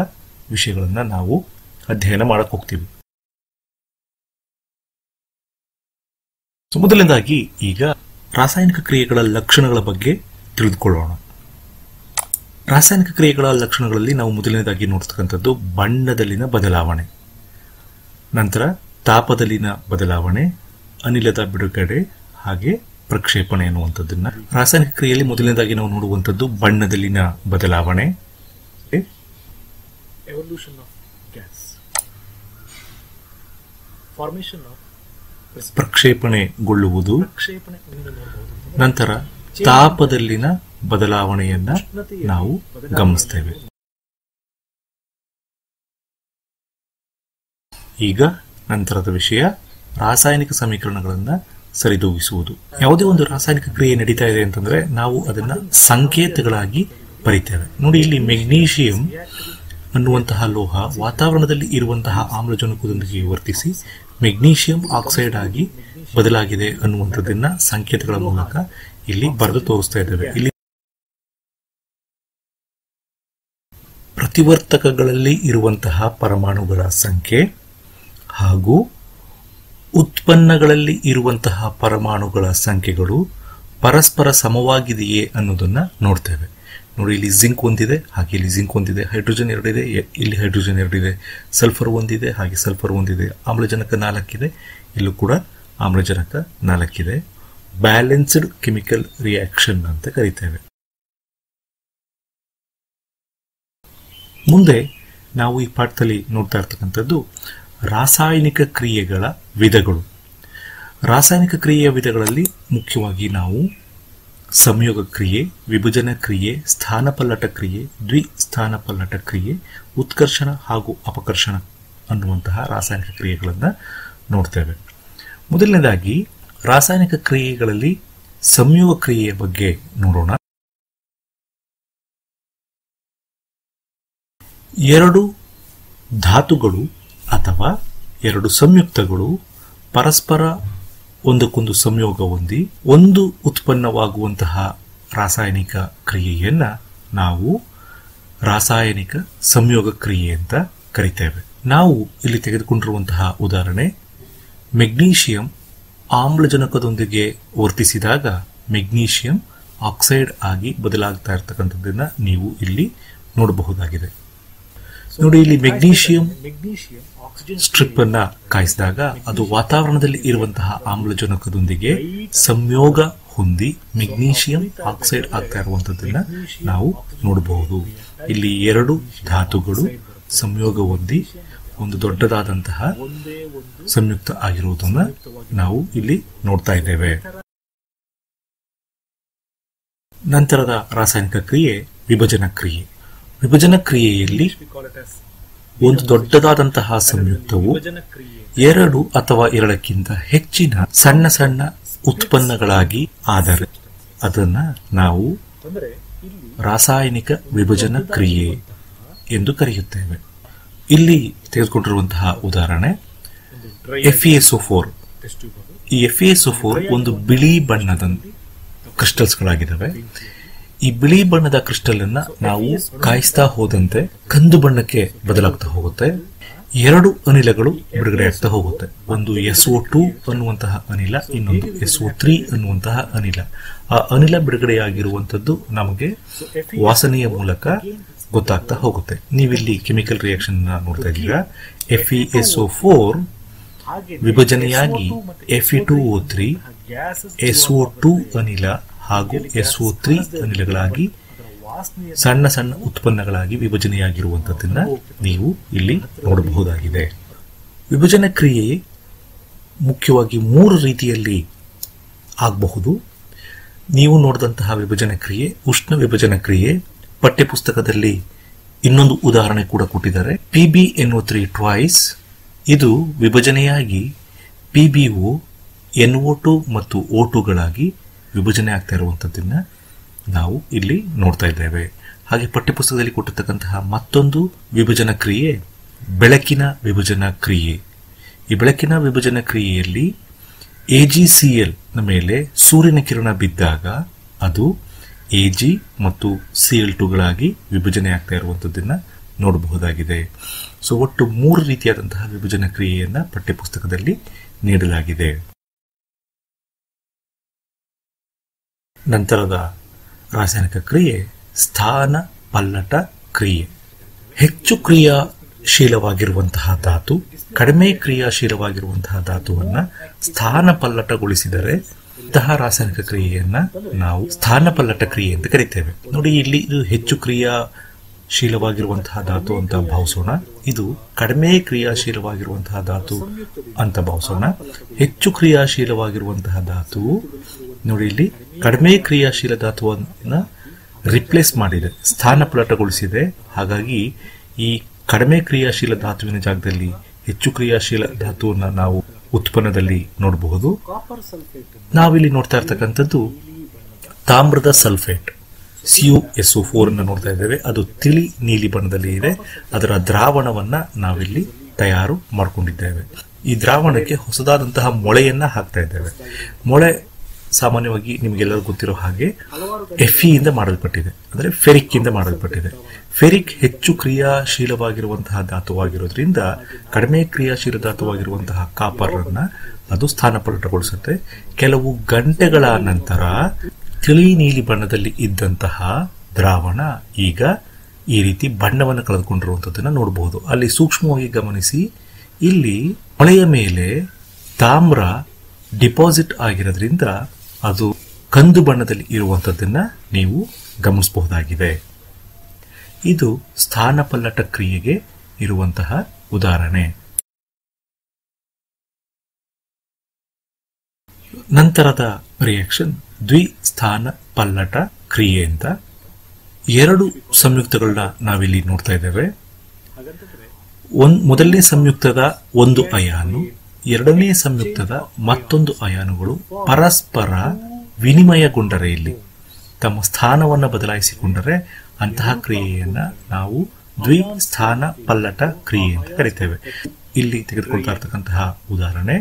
ವಿಷಯಗಳನ್ನು ನಾವು ಅಧ್ಯಯನ ಮಾಡಕ್ಕೆ ಹೋಗ್ತೀವಿ. ಮೊದಲನೇದಾಗಿ ಈಗ ರಾಸಾಯನಿಕ ಕ್ರಿಯೆಗಳ ಲಕ್ಷಣಗಳ ಬಗ್ಗೆ ತಿಳಿದುಕೊಳ್ಳೋಣ. ರಾಸಾಯನಿಕ ಕ್ರಿಯೆಗಳ ಲಕ್ಷಣಗಳಲ್ಲಿ ನಾವು ಮೊದಲನೇದಾಗಿ ನೋಡ್ತಕ್ಕಂಥದ್ದು ಬಣ್ಣದಲ್ಲಿನ ಬದಲಾವಣೆ, ನಂತರ ತಾಪದಲ್ಲಿನ ಬದಲಾವಣೆ ಅನಿಲದ ಬಿಡುಗಡೆ ಹಾಗೆ ಪ್ರಕ್ಷೇಪಣೆ ಅನ್ನುವಂಥದ್ದನ್ನ ರಾಸಾಯನಿಕ ಕ್ರಿಯೆಯಲ್ಲಿ ಮೊದಲನೇದಾಗಿ ನಾವು ನೋಡುವಂಥದ್ದು ಬಣ್ಣದಲ್ಲಿನ ಬದಲಾವಣೆ. Evolution of gas formation of ಪ್ರಕ್ಷೇಪಣೆಗೊಳ್ಳುವುದು. ನಂತರ ತಾಪದಲ್ಲಿನ ಬದಲಾವಣೆಯನ್ನ ನಾವು ಗಮನಿಸ್ತೇವೆ. ಈಗ ನಂತರದ ವಿಷಯ ರಾಸಾಯನಿಕ ಸಮೀಕರಣಗಳನ್ನು ಸರಿದೂಗಿಸುವುದು. ಯಾವುದೇ ಒಂದು ರಾಸಾಯನಿಕ ಕ್ರಿಯೆ ನಡೀತಾ ಇದೆ ಅಂತಂದ್ರೆ ನಾವು ಅದನ್ನ ಸಂಕೇತಗಳಾಗಿ ಬರೀತೇವೆ. ನೋಡಿ ಇಲ್ಲಿ ಮೆಗ್ನೀಷಿಯಂ ಅನ್ನುವಂತಹ ಲೋಹ ವಾತಾವರಣದಲ್ಲಿ ಇರುವಂತಹ ಆಮ್ಲಜನಕದೊಂದಿಗೆ ವರ್ತಿಸಿ ಮೆಗ್ನೀಷಿಯಂ ಆಕ್ಸೈಡ್ ಆಗಿ ಬದಲಾಗಿದೆ ಅನ್ನುವಂಥದ್ದನ್ನ ಸಂಕೇತಗಳ ಮೂಲಕ ಇಲ್ಲಿ ಬರೆದು ತೋರಿಸ್ತಾ ಇದ್ದೇವೆ. ಇಲ್ಲಿ ಪ್ರತಿವರ್ತಕಗಳಲ್ಲಿ ಇರುವಂತಹ ಪರಮಾಣುಗಳ ಸಂಖ್ಯೆ ಹಾಗೂ ಉತ್ಪನ್ನಗಳಲ್ಲಿ ಇರುವಂತಹ ಪರಮಾಣುಗಳ ಸಂಖ್ಯೆಗಳು ಪರಸ್ಪರ ಸಮವಾಗಿದೆಯೇ ಅನ್ನೋದನ್ನು ನೋಡ್ತೇವೆ. ನೋಡಿ, ಇಲ್ಲಿ ಜಿಂಕ್ ಒಂದಿದೆ, ಹಾಗೆ ಇಲ್ಲಿ ಜಿಂಕ್ ಒಂದಿದೆ, ಹೈಡ್ರೋಜನ್ ಎರಡಿದೆ ಇಲ್ಲಿ ಹೈಡ್ರೋಜನ್ ಎರಡಿದೆ, ಸಲ್ಫರ್ ಒಂದಿದೆ, ಹಾಗೆ ಸಲ್ಫರ್ ಒಂದಿದೆ, ಆಮ್ಲಜನಕ ನಾಲ್ಕಿದೆ, ಇಲ್ಲೂ ಕೂಡ ಆಮ್ಲಜನಕ ನಾಲ್ಕಿದೆ. ಬ್ಯಾಲೆನ್ಸ್ಡ್ ಕೆಮಿಕಲ್ ರಿಯಾಕ್ಷನ್ ಅಂತ ಕರಿತೇವೆ. ಮುಂದೆ ನಾವು ಈ ಪಾಠದಲ್ಲಿ ನೋಡ್ತಾ ಇರ್ತಕ್ಕಂಥದ್ದು ರಾಸಾಯನಿಕ ಕ್ರಿಯೆಗಳ ವಿಧಗಳು. ರಾಸಾಯನಿಕ ಕ್ರಿಯೆಯ ವಿಧಗಳಲ್ಲಿ ಮುಖ್ಯವಾಗಿ ನಾವು ಸಂಯೋಗ ಕ್ರಿಯೆ, ವಿಭಜನ ಕ್ರಿಯೆ, ಸ್ಥಾನಪಲ್ಲಟ ಕ್ರಿಯೆ, ದ್ವಿಸ್ಥಾನಪಲ್ಲಟ ಕ್ರಿಯೆ, ಉತ್ಕರ್ಷಣ ಹಾಗೂ ಅಪಕರ್ಷಣ ಅನ್ನುವಂತಹ ರಾಸಾಯನಿಕ ಕ್ರಿಯೆಗಳನ್ನು ನೋಡ್ತೇವೆ. ಮೊದಲನೇದಾಗಿ, ರಾಸಾಯನಿಕ ಕ್ರಿಯೆಗಳಲ್ಲಿ ಸಂಯೋಗ ಕ್ರಿಯೆಯ ಬಗ್ಗೆ ನೋಡೋಣ. ಎರಡು ಧಾತುಗಳು ಅಥವಾ ಎರಡು ಸಂಯುಕ್ತಗಳು ಪರಸ್ಪರ ಒಂದಕ್ಕೊಂದು ಸಂಯೋಗ ಹೊಂದಿ ಒಂದು ಉತ್ಪನ್ನವಾಗುವಂತಹ ರಾಸಾಯನಿಕ ಕ್ರಿಯೆಯನ್ನ ನಾವು ರಾಸಾಯನಿಕ ಸಂಯೋಗ ಕ್ರಿಯೆ ಅಂತ ಕರಿತೇವೆ. ನಾವು ಇಲ್ಲಿ ತೆಗೆದುಕೊಂಡಿರುವಂತಹ ಉದಾಹರಣೆ, ಮೆಗ್ನೀಷಿಯಂ ಆಮ್ಲಜನಕದೊಂದಿಗೆ ವರ್ತಿಸಿದಾಗ ಮೆಗ್ನೀಷಿಯಂ ಆಕ್ಸೈಡ್ ಆಗಿ ಬದಲಾಗ್ತಾ ಇರ್ತಕ್ಕಂಥದ್ದನ್ನು ನೀವು ಇಲ್ಲಿ ನೋಡಬಹುದಾಗಿದೆ. ನೋಡಿ ಇಲ್ಲಿ ಮೆಗ್ನೀಷಿಯಂ ಮೆಗ್ನೀಷಿಯಂ ಸ್ಟ್ರಿಪ್ ಅನ್ನ ಕಾಯಿಸಿದಾಗ ಅದು ವಾತಾವರಣದಲ್ಲಿ ಇರುವಂತಹ ಆಮ್ಲಜನಕದೊಂದಿಗೆ ಸಂಯೋಗ ಹೊಂದಿ ಮೆಗ್ನೀಷಿಯಂ ಆಕ್ಸೈಡ್ ಆಗ್ತಾ ಇರುವಂತದ್ದನ್ನ ನಾವು ನೋಡಬಹುದು. ಇಲ್ಲಿ ಎರಡು ಧಾತುಗಳು ಸಂಯೋಗ ಹೊಂದಿ ಒಂದು ದೊಡ್ಡದಾದಂತಹ ಸಂಯುಕ್ತ ಆಗಿರುವುದನ್ನ ನಾವು ಇಲ್ಲಿ ನೋಡ್ತಾ ಇದ್ದೇವೆ. ನಂತರದ ರಾಸಾಯನಿಕ ಕ್ರಿಯೆ ವಿಭಜನ ಕ್ರಿಯೆ. ವಿಭಜನ ಕ್ರಿಯೆಯಲ್ಲಿ ಒಂದು ದೊಡ್ಡದಾದಂತಹ ಸಂಯುಕ್ತವು ಎರಡು ಅಥವಾ ಎರಡಕ್ಕಿಂತ ಹೆಚ್ಚಿನ ಸಣ್ಣ ಸಣ್ಣ ಉತ್ಪನ್ನಗಳಾಗಿ ಆದರೆ ಅದನ್ನ ನಾವು ರಾಸಾಯನಿಕ ವಿಭಜನ ಕ್ರಿಯೆ ಎಂದು ಕರೆಯುತ್ತೇವೆ. ಇಲ್ಲಿ ತೆಗೆದುಕೊಂಡಿರುವಂತಹ ಉದಾಹರಣೆ ಎಫ್ಇಎಸ್ಒ ಫೋರ್ ಈ ಎಫ್ಇಎಸ್ಒ ಫೋರ್ ಒಂದು ಬಿಳಿ ಬಣ್ಣದ ಕ್ರಿಸ್ಟಲ್ಸ್ಗಳಾಗಿದ್ದಾವೆ ಈ ಬಿಳಿ ಬಣ್ಣದ ಕ್ರಿಸ್ಟಲ್ ಅನ್ನ ನಾವು ಕಾಯಿಸ್ತಾ ಹೋದಂತೆ ಕಂದು ಬಣ್ಣಕ್ಕೆ ಬದಲಾಗ್ತಾ ಹೋಗುತ್ತೆ. ಎರಡು ಅನಿಲಗಳು ಬಿಡುಗಡೆ ಆಗ್ತಾ ಹೋಗುತ್ತೆ. ಒಂದು ಎಸ್ ಒ ಟು ಅನ್ನುವಂತಹ ಅನಿಲ, ಇನ್ನೊಂದು ಎಸ್ ಒ ತ್ರೀ ಅನ್ನುವಂತಹ ಅನಿಲ. ಆ ಅನಿಲ ಬಿಡುಗಡೆಯಾಗಿರುವಂತದ್ದು ನಮಗೆ ವಾಸನೆಯ ಮೂಲಕ ಗೊತ್ತಾಗ್ತಾ ಹೋಗುತ್ತೆ. ನೀವಿಲ್ಲಿ ಕೆಮಿಕಲ್ ರಿಯಾಕ್ಷನ್ ನೋಡ್ತಾ ಇದ್ದೀರಾ? F E S O four ವಿಭಜನೆಯಾಗಿ F E two O three S O two ಅನಿಲ ಹಾಗೂ ಎಸ್ ಒ ತ್ರೀ ಅನಿಲಗಳಾಗಿ ಸಣ್ಣ ಸಣ್ಣ ಉತ್ಪನ್ನಗಳಾಗಿ ವಿಭಜನೆಯಾಗಿರುವಂತದ್ದನ್ನ ನೀವು ಇಲ್ಲಿ ನೋಡಬಹುದಾಗಿದೆ. ವಿಭಜನೆ ಕ್ರಿಯೆ ಮುಖ್ಯವಾಗಿ ಮೂರು ರೀತಿಯಲ್ಲಿ ಆಗಬಹುದು. ನೀವು ನೋಡಿದಂತಹ ವಿಭಜನೆ ಕ್ರಿಯೆ, ಉಷ್ಣ ವಿಭಜನ ಕ್ರಿಯೆ, ಪಠ್ಯಪುಸ್ತಕದಲ್ಲಿ ಇನ್ನೊಂದು ಉದಾಹರಣೆ ಕೂಡ ಕೊಟ್ಟಿದ್ದಾರೆ. P B N O three twice ಇದು ವಿಭಜನೆಯಾಗಿ P B O N O two ಮತ್ತು ಓ ಟುಗಳಾಗಿ ವಿಭಜನೆ ಆಗ್ತಾ ಇರುವಂತದ್ದನ್ನ ನಾವು ಇಲ್ಲಿ ನೋಡ್ತಾ ಇದ್ದೇವೆ. ಹಾಗೆ ಪಠ್ಯಪುಸ್ತಕದಲ್ಲಿ ಕೊಟ್ಟಿರ್ತಕ್ಕಂತಹ ಮತ್ತೊಂದು ವಿಭಜನ ಕ್ರಿಯೆ, ಬೆಳಕಿನ ವಿಭಜನ ಕ್ರಿಯೆ. ಈ ಬೆಳಕಿನ ವಿಭಜನ ಕ್ರಿಯೆಯಲ್ಲಿ ಎ ಜಿ ಸಿ ನ ಮೇಲೆ ಸೂರ್ಯನ ಕಿರಣ ಬಿದ್ದಾಗ ಅದು ಎ ಜಿ ಮತ್ತು ಸಿ ಎಲ್ ಟುಗಳಾಗಿ ವಿಭಜನೆ ಆಗ್ತಾ ಇರುವಂಥದ್ದನ್ನು ನೋಡಬಹುದಾಗಿದೆ. ಸೊ, ಒಟ್ಟು ಮೂರು ರೀತಿಯಾದಂತಹ ವಿಭಜನ ಕ್ರಿಯೆಯನ್ನು ಪಠ್ಯಪುಸ್ತಕದಲ್ಲಿ ನೀಡಲಾಗಿದೆ. ನಂತರದ ರಾಸಾಯನಿಕ ಕ್ರಿಯೆ, ಸ್ಥಾನ, ಪಲ್ಲಟ ಕ್ರಿಯೆ. ಹೆಚ್ಚು ಕ್ರಿಯಾಶೀಲವಾಗಿರುವಂತಹ ಧಾತು, ಕಡಿಮೆ ಕ್ರಿಯಾಶೀಲವಾಗಿರುವಂತಹ ಧಾತುವನ್ನ ಸ್ಥಾನ ಪಲ್ಲಟಗೊಳಿಸಿದರೆ ಇಂತಹ ರಾಸಾಯನಿಕ ಕ್ರಿಯೆಯನ್ನ ನಾವು ಸ್ಥಾನ ಪಲ್ಲಟ ಕ್ರಿಯೆ ಎಂದು ಕರಿತೇವೆ. ನೋಡಿ, ಇಲ್ಲಿ ಇದು ಹೆಚ್ಚು ಕ್ರಿಯಾಶೀಲವಾಗಿರುವಂತಹ ಧಾತು ಅಂತ ಭಾವಿಸೋಣ. ಇದು ಕಡಿಮೆ ಕ್ರಿಯಾಶೀಲವಾಗಿರುವಂತಹ ಧಾತು ಅಂತ ಭಾವಿಸೋಣ. ಹೆಚ್ಚು ಕ್ರಿಯಾಶೀಲವಾಗಿರುವಂತಹ ಧಾತು, ನೋಡಿ ಇಲ್ಲಿ ಕಡಿಮೆ ಕ್ರಿಯಾಶೀಲ ಧಾತುವನ್ನ ರಿಪ್ಲೇಸ್ ಮಾಡಿದೆ ಸ್ಥಾನಪಲ್ಲಟಗೊಳಿಸಿದೆ ಹಾಗಾಗಿ ಈ ಕಡಿಮೆ ಕ್ರಿಯಾಶೀಲ ಧಾತುವಿನ ಜಾಗದಲ್ಲಿ ಹೆಚ್ಚು ಕ್ರಿಯಾಶೀಲ ಧಾತುವನ್ನ ನಾವು ಉತ್ಪನ್ನದಲ್ಲಿ ನೋಡಬಹುದು. ನಾವಿಲ್ಲಿ ನೋಡ್ತಾ ಇರ್ತಕ್ಕಂಥದ್ದು ತಾಮ್ರದ sulphate. C U S O ನೋಡ್ತಾ ಇದ್ದೇವೆ. ಅದು ತಿಳಿ ನೀಲಿ ಬಣ್ಣದಲ್ಲಿ ಇದೆ. ಅದರ ದ್ರಾವಣವನ್ನ ನಾವಿಲ್ಲಿ ತಯಾರು ಮಾಡಿಕೊಂಡಿದ್ದೇವೆ. ಈ ದ್ರಾವಣಕ್ಕೆ ಹೊಸದಾದಂತಹ ಮೊಳೆಯನ್ನ ಹಾಕ್ತಾ ಇದ್ದೇವೆ. ಮೊಳೆ ಸಾಮಾನ್ಯವಾಗಿ ನಿಮಗೆಲ್ಲರೂ ಗೊತ್ತಿರೋ ಹಾಗೆ ಎಫ್ ಇಂದ ಮಾಡಲ್ಪಟ್ಟಿದೆ. ಅಂದ್ರೆ ಇಂದ ಮಾಡಲ್ಪಟ್ಟಿದೆ. ಫೆರಿಕ್ ಹೆಚ್ಚು ಕ್ರಿಯಾಶೀಲವಾಗಿರುವಂತಹ ಧಾತುವಾಗಿರೋದ್ರಿಂದ ಕಡಿಮೆ ಕ್ರಿಯಾಶೀಲ ಧಾತುವಾಗಿರುವಂತಹ ಕಾಪರ್ ಅನ್ನ ಅದು ಸ್ಥಾನಪಲ್ಲಟಗೊಳಿಸುತ್ತೆ ಕೆಲವು ಗಂಟೆಗಳ ನಂತರ ತಿಳಿ ನೀಲಿ ಬಣ್ಣದಲ್ಲಿ ಇದ್ದಂತಹ ದ್ರಾವಣ ಈಗ ಈ ರೀತಿ ಬಣ್ಣವನ್ನು ಕಳೆದುಕೊಂಡಿರುವಂಥದ್ದನ್ನು ನೋಡಬಹುದು. ಅಲ್ಲಿ ಸೂಕ್ಷ್ಮವಾಗಿ ಗಮನಿಸಿ, ಇಲ್ಲಿ ಹೊಳೆಯ ಮೇಲೆ ತಾಮ್ರ ಡಿಪಾಸಿಟ್ ಆಗಿರೋದ್ರಿಂದ ಅದು ಕಂದು ಬಣ್ಣದಲ್ಲಿ ಇರುವಂಥದ್ದನ್ನು ನೀವು ಗಮನಿಸಬಹುದಾಗಿದೆ. ಇದು ಸ್ಥಾನಪಲ್ಲಟ ಕ್ರಿಯೆಗೆ ಇರುವಂತಹ ಉದಾಹರಣೆ. ನಂತರದ ರಿಯಾಕ್ಷನ್ ದ್ವಿಸ್ಥಾನ ಪಲ್ಲಟ, ಕ್ರಿಯೆ ಅಂತ ಎರಡು ಸಂಯುಕ್ತಗಳನ್ನ ನಾವಿಲ್ಲಿ ನೋಡ್ತಾ ಇದ್ದೇವೆ. ಒಂದ್ ಮೊದಲನೇ ಸಂಯುಕ್ತದ ಒಂದು ಅಯಾನು, ಎರಡನೇ ಸಂಯುಕ್ತದ ಮತ್ತೊಂದು ಅಯಾನುಗಳು ಪರಸ್ಪರ ವಿನಿಮಯಗೊಂಡರೆ ಇಲ್ಲಿ. ತಮ್ಮ ಸ್ಥಾನವನ್ನ ಬದಲಾಯಿಸಿಕೊಂಡರೆ ಅಂತಹ ಕ್ರಿಯೆಯನ್ನ ನಾವು ದ್ವಿಸ್ಥಾನ, ಪಲ್ಲಟ, ಕ್ರಿಯೆ ಅಂತ ಕರಿತೇವೆ. ಇಲ್ಲಿ ತೆಗೆದುಕೊಳ್ತಾ ಇರ್ತಕ್ಕಂತಹ ಉದಾಹರಣೆ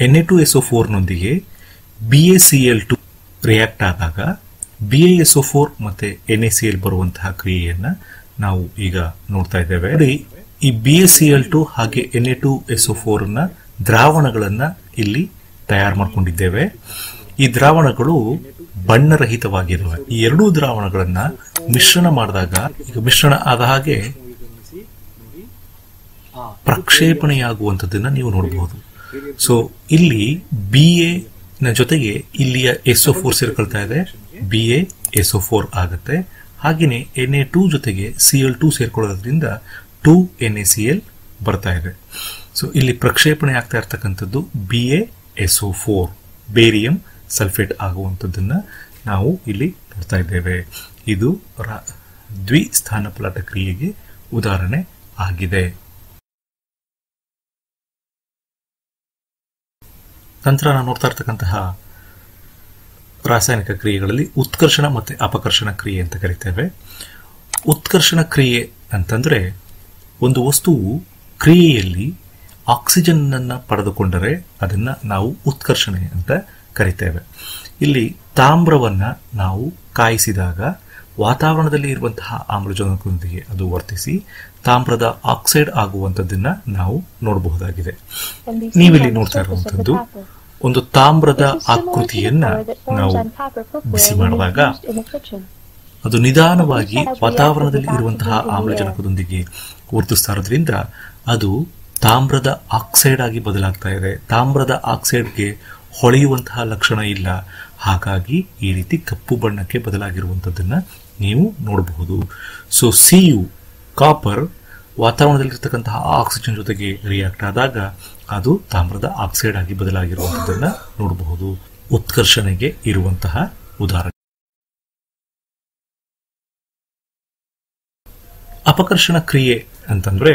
N A two S O ಫೋರ್ನೊಂದಿಗೆ B A C L two react ಆದಾಗ B A S O four ಮತ್ತೆ ಎನ್ ಎ ಸಿ ಎಲ್ ಬರುವಂತಹ ಕ್ರಿಯೆಯನ್ನ ನಾವು ಈಗ ನೋಡ್ತಾ ಇದ್ದೇವೆ. ನೋಡಿ, ಈ B S C L two ಹಾಗೆ N A two S O ಫೋರ್ನ ದ್ರಾವಣಗಳನ್ನ ಇಲ್ಲಿ ತಯಾರು ಮಾಡಿಕೊಂಡಿದ್ದೇವೆ. ಈ ದ್ರಾವಣಗಳು ಬಣ್ಣರಹಿತವಾಗಿರುವ ಈ ಎರಡೂ ದ್ರಾವಣಗಳನ್ನ ಮಿಶ್ರಣ ಮಾಡಿದಾಗ ಈಗ ಮಿಶ್ರಣ ಆದ ಹಾಗೆ ಪ್ರಕ್ಷೇಪಣೆಯಾಗುವಂಥದ್ದನ್ನ ನೀವು ನೋಡಬಹುದು ಸೊ ಇಲ್ಲಿ ಬಿ ಎ ಜೊತೆಗೆ ಇಲ್ಲಿಯ ಎಸ್ ಒ ಫೋರ್ ಸೇರ್ಕೊಳ್ತಾ ಇದೆ. B A S O four ಆಗುತ್ತೆ. ಹಾಗೆಯೇ ಎನ್ ಎ ಟೂ ಜೊತೆಗೆ C L two ಸೇರ್ಕೊಳ್ಳೋದ್ರಿಂದ two N A C L ಬರ್ತಾ ಇದೆ. ಸೊ ಇಲ್ಲಿ ಪ್ರಕ್ಷೇಪಣೆ ಆಗ್ತಾ ಇರ್ತಕ್ಕಂಥದ್ದು B A S O four barium sulphate ಆಗುವಂಥದ್ದನ್ನು ನಾವು ಇಲ್ಲಿ ನೋಡ್ತಾ ಇದ್ದೇವೆ. ಇದು ರ- ದ್ವಿಸ್ಥಾನಪಲಟ ಕ್ರಿಯೆಗೆ ಉದಾಹರಣೆ ಆಗಿದೆ. ನಂತರ ನಾವು ನೋಡ್ತಾ ಇರ್ತಕ್ಕಂತಹ ರಾಸಾಯನಿಕ ಕ್ರಿಯೆಗಳಲ್ಲಿ ಉತ್ಕರ್ಷಣ ಮತ್ತು ಅಪಕರ್ಷಣ ಕ್ರಿಯೆ ಅಂತ ಕರಿತೇವೆ. ಉತ್ಕರ್ಷಣ ಕ್ರಿಯೆ ಅಂತಂದರೆ ಒಂದು ವಸ್ತುವು ಕ್ರಿಯೆಯಲ್ಲಿ ಆಕ್ಸಿಜನ್ನನ್ನು ಪಡೆದುಕೊಂಡರೆ ಅದನ್ನು ನಾವು ಉತ್ಕರ್ಷಣೆ ಅಂತ ಕರಿತೇವೆ. ಇಲ್ಲಿ ತಾಮ್ರವನ್ನು ನಾವು ಕಾಯಿಸಿದಾಗ ವಾತಾವರಣದಲ್ಲಿ ಇರುವಂತಹ ಆಮ್ಲಜನಕದೊಂದಿಗೆ ಅದು ವರ್ತಿಸಿ ತಾಮ್ರದ ಆಕ್ಸೈಡ್ ಆಗುವಂಥದ್ದನ್ನ ನಾವು ನೋಡಬಹುದಾಗಿದೆ. ನೀವಿಲ್ಲಿ ನೋಡ್ತಾ ಇರುವಂತದ್ದು ಒಂದು ತಾಮ್ರದ ಆಕೃತಿಯನ್ನ ನಾವು ಬಿಸಿ ಮಾಡುವಾಗ ಅದು ನಿಧಾನವಾಗಿ ವಾತಾವರಣದಲ್ಲಿ ಇರುವಂತಹ ಆಮ್ಲಜನಕದೊಂದಿಗೆ ವರ್ತಿಸ್ತಾ ಇರೋದ್ರಿಂದ ಅದು ತಾಮ್ರದ ಆಕ್ಸೈಡ್ ಆಗಿ ಬದಲಾಗ್ತಾ ಇದೆ. ತಾಮ್ರದ ಆಕ್ಸೈಡ್ಗೆ ಹೊಳೆಯುವಂತಹ ಲಕ್ಷಣ ಇಲ್ಲ. ಹಾಗಾಗಿ ಈ ರೀತಿ ಕಪ್ಪು ಬಣ್ಣಕ್ಕೆ ಬದಲಾಗಿರುವಂತದನ್ನ ನೀವು ನೋಡಬಹುದು. ಸೊ ಸಿ ಯು ಕಾಪರ್ ವಾತಾವರಣದಲ್ಲಿರ್ತಕ್ಕಂತಹ ಆಕ್ಸಿಜನ್ ಜೊತೆಗೆ ರಿಯಾಕ್ಟ್ ಆದಾಗ ಅದು ತಾಮ್ರದ ಆಕ್ಸೈಡ್ ಆಗಿ ಬದಲಾಗಿರುವಂತದ್ದನ್ನ ನೋಡಬಹುದು. ಉತ್ಕರ್ಷಣೆಗೆ ಇರುವಂತಹ ಉದಾಹರಣೆ. ಅಪಕರ್ಷಣ ಕ್ರಿಯೆ ಅಂತಂದ್ರೆ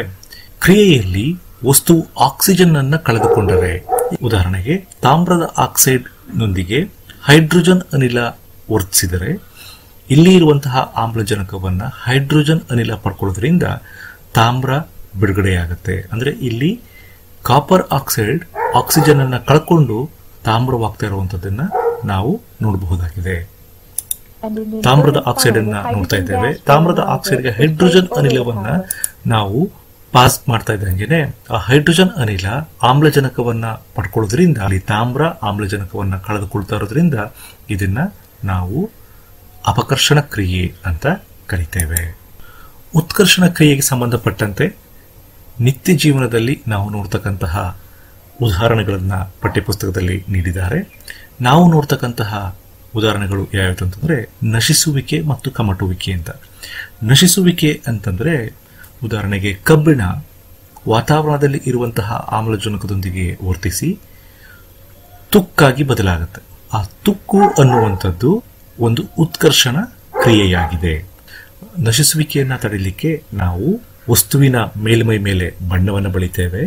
ಕ್ರಿಯೆಯಲ್ಲಿ ವಸ್ತು ಆಕ್ಸಿಜನ್ ಅನ್ನ ಕಳೆದುಕೊಂಡರೆ, ಉದಾಹರಣೆಗೆ ತಾಮ್ರದ ಆಕ್ಸೈಡ್ ನೊಂದಿಗೆ ಹೈಡ್ರೋಜನ್ ಅನಿಲ ವರ್ತಿಸಿದರೆ ಇಲ್ಲಿ ಇರುವಂತಹ ಆಮ್ಲಜನಕವನ್ನ ಹೈಡ್ರೋಜನ್ ಅನಿಲ ಪಡ್ಕೊಳ್ಳೋದ್ರಿಂದ ತಾಮ್ರ ಬಿಡುಗಡೆಯಾಗುತ್ತೆ. ಅಂದ್ರೆ ಇಲ್ಲಿ ಕಾಪರ್ ಆಕ್ಸೈಡ್ ಆಕ್ಸಿಜನ್ ಅನ್ನ ಕಳ್ಕೊಂಡು ತಾಮ್ರವಾಗ್ತಾ ಇರುವಂತದ್ದನ್ನ ನಾವು ನೋಡಬಹುದಾಗಿದೆ. ತಾಮ್ರದ ಆಕ್ಸೈಡ್ ಅನ್ನ ನೋಡ್ತಾ ಇದ್ದೇವೆ. ತಾಮ್ರದ ಆಕ್ಸೈಡ್ಗೆ ಹೈಡ್ರೋಜನ್ ಅನಿಲವನ್ನ ನಾವು ಪಾಸ್ ಮಾಡ್ತಾ ಇದ್ದಂಗೆನೆ ಆ ಹೈಡ್ರೋಜನ್ ಅನಿಲ ಆಮ್ಲಜನಕವನ್ನ ಪಡ್ಕೊಳ್ಳೋದ್ರಿಂದ, ಅಲ್ಲಿ ತಾಮ್ರ ಆಮ್ಲಜನಕವನ್ನ ಕಳೆದುಕೊಳ್ತಾ ಇರೋದ್ರಿಂದ ಇದನ್ನ ನಾವು ಅಪಕರ್ಷಣ ಕ್ರಿಯೆ ಅಂತ ಕರಿತೇವೆ. ಉತ್ಕರ್ಷಣ ಕ್ರಿಯೆಗೆ ಸಂಬಂಧಪಟ್ಟಂತೆ ನಿತ್ಯ ಜೀವನದಲ್ಲಿ ನಾವು ನೋಡ್ತಕ್ಕಂತಹ ಉದಾಹರಣೆಗಳನ್ನು ಪಠ್ಯಪುಸ್ತಕದಲ್ಲಿ ನೀಡಿದ್ದಾರೆ. ನಾವು ನೋಡ್ತಕ್ಕಂತಹ ಉದಾಹರಣೆಗಳು ಯಾವ್ಯಾವುದು ಅಂತಂದರೆ ನಶಿಸುವಿಕೆ ಮತ್ತು ಕಮಟುವಿಕೆ ಅಂತ. ನಶಿಸುವಿಕೆ ಅಂತಂದರೆ ಉದಾಹರಣೆಗೆ ಕಬ್ಬಿಣ ವಾತಾವರಣದಲ್ಲಿ ಇರುವಂತಹ ಆಮ್ಲಜನಕದೊಂದಿಗೆ ವರ್ತಿಸಿ ತುಕ್ಕಾಗಿ ಬದಲಾಗುತ್ತೆ. ಆ ತುಕ್ಕು ಅನ್ನುವಂಥದ್ದು ಒಂದು ಉತ್ಕರ್ಷಣ ಕ್ರಿಯೆಯಾಗಿದೆ. ನಶಿಸುವಿಕೆಯನ್ನು ತಡೆಯಲಿಕ್ಕೆ ನಾವು ವಸ್ತುವಿನ ಮೇಲ್ಮೈ ಮೇಲೆ ಬಣ್ಣವನ್ನು ಬಳಿತೇವೆ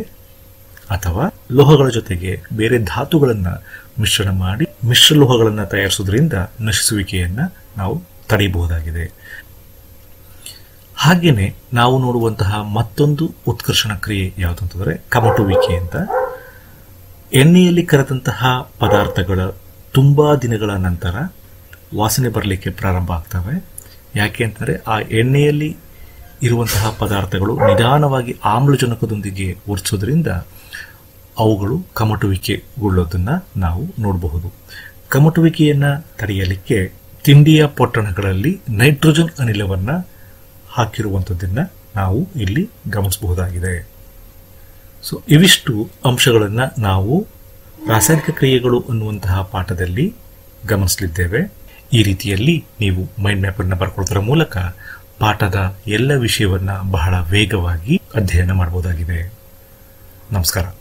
ಅಥವಾ ಲೋಹಗಳ ಜೊತೆಗೆ ಬೇರೆ ಧಾತುಗಳನ್ನು ಮಿಶ್ರಣ ಮಾಡಿ ಮಿಶ್ರ ಲೋಹಗಳನ್ನು ತಯಾರಿಸೋದ್ರಿಂದ ನಶಿಸುವಿಕೆಯನ್ನು ನಾವು ತಡೆಯಬಹುದಾಗಿದೆ. ಹಾಗೆಯೇ ನಾವು ನೋಡುವಂತಹ ಮತ್ತೊಂದು ಉತ್ಕರ್ಷಣ ಕ್ರಿಯೆ ಯಾವುದು ಅಂತಂದರೆ ಕಮಟುವಿಕೆ ಅಂತ. ಎಣ್ಣೆಯಲ್ಲಿ ಕರೆದಂತಹ ಪದಾರ್ಥಗಳ ತುಂಬ ದಿನಗಳ ನಂತರ ವಾಸನೆ ಬರಲಿಕ್ಕೆ ಪ್ರಾರಂಭ ಆಗ್ತವೆ. ಯಾಕೆ ಅಂತಂದರೆ ಆ ಎಣ್ಣೆಯಲ್ಲಿ ಇರುವಂತಹ ಪದಾರ್ಥಗಳು ನಿಧಾನವಾಗಿ ಆಮ್ಲಜನಕದೊಂದಿಗೆ ಒರೆಸೋದ್ರಿಂದ ಅವುಗಳು ಕಮಟುವಿಕೆಗೊಳ್ಳೋದನ್ನು ನಾವು ನೋಡಬಹುದು. ಕಮಟುವಿಕೆಯನ್ನು ತಡೆಯಲಿಕ್ಕೆ ತಿಂಡಿಯ ಪೊಟ್ಟಣಗಳಲ್ಲಿ ನೈಟ್ರೋಜನ್ ಅನಿಲವನ್ನು ಹಾಕಿರುವಂಥದ್ದನ್ನು ನಾವು ಇಲ್ಲಿ ಗಮನಿಸಬಹುದಾಗಿದೆ. ಸೊ ಇವಿಷ್ಟು ಅಂಶಗಳನ್ನು ನಾವು ರಾಸಾಯನಿಕ ಕ್ರಿಯೆಗಳು ಅನ್ನುವಂತಹ ಪಾಠದಲ್ಲಿ ಗಮನಿಸಲಿದ್ದೇವೆ. ಈ ರೀತಿಯಲ್ಲಿ ನೀವು ಮೈಂಡ್ ಮ್ಯಾಪ್ ಅನ್ನು ಬರ್ಕೊಳ್ಳೋದರ ಮೂಲಕ ಪಾಠದ ಎಲ್ಲ ವಿಷಯವನ್ನ ಬಹಳ ವೇಗವಾಗಿ ಅಧ್ಯಯನ ಮಾಡಬಹುದಾಗಿದೆ ನಮಸ್ಕಾರ.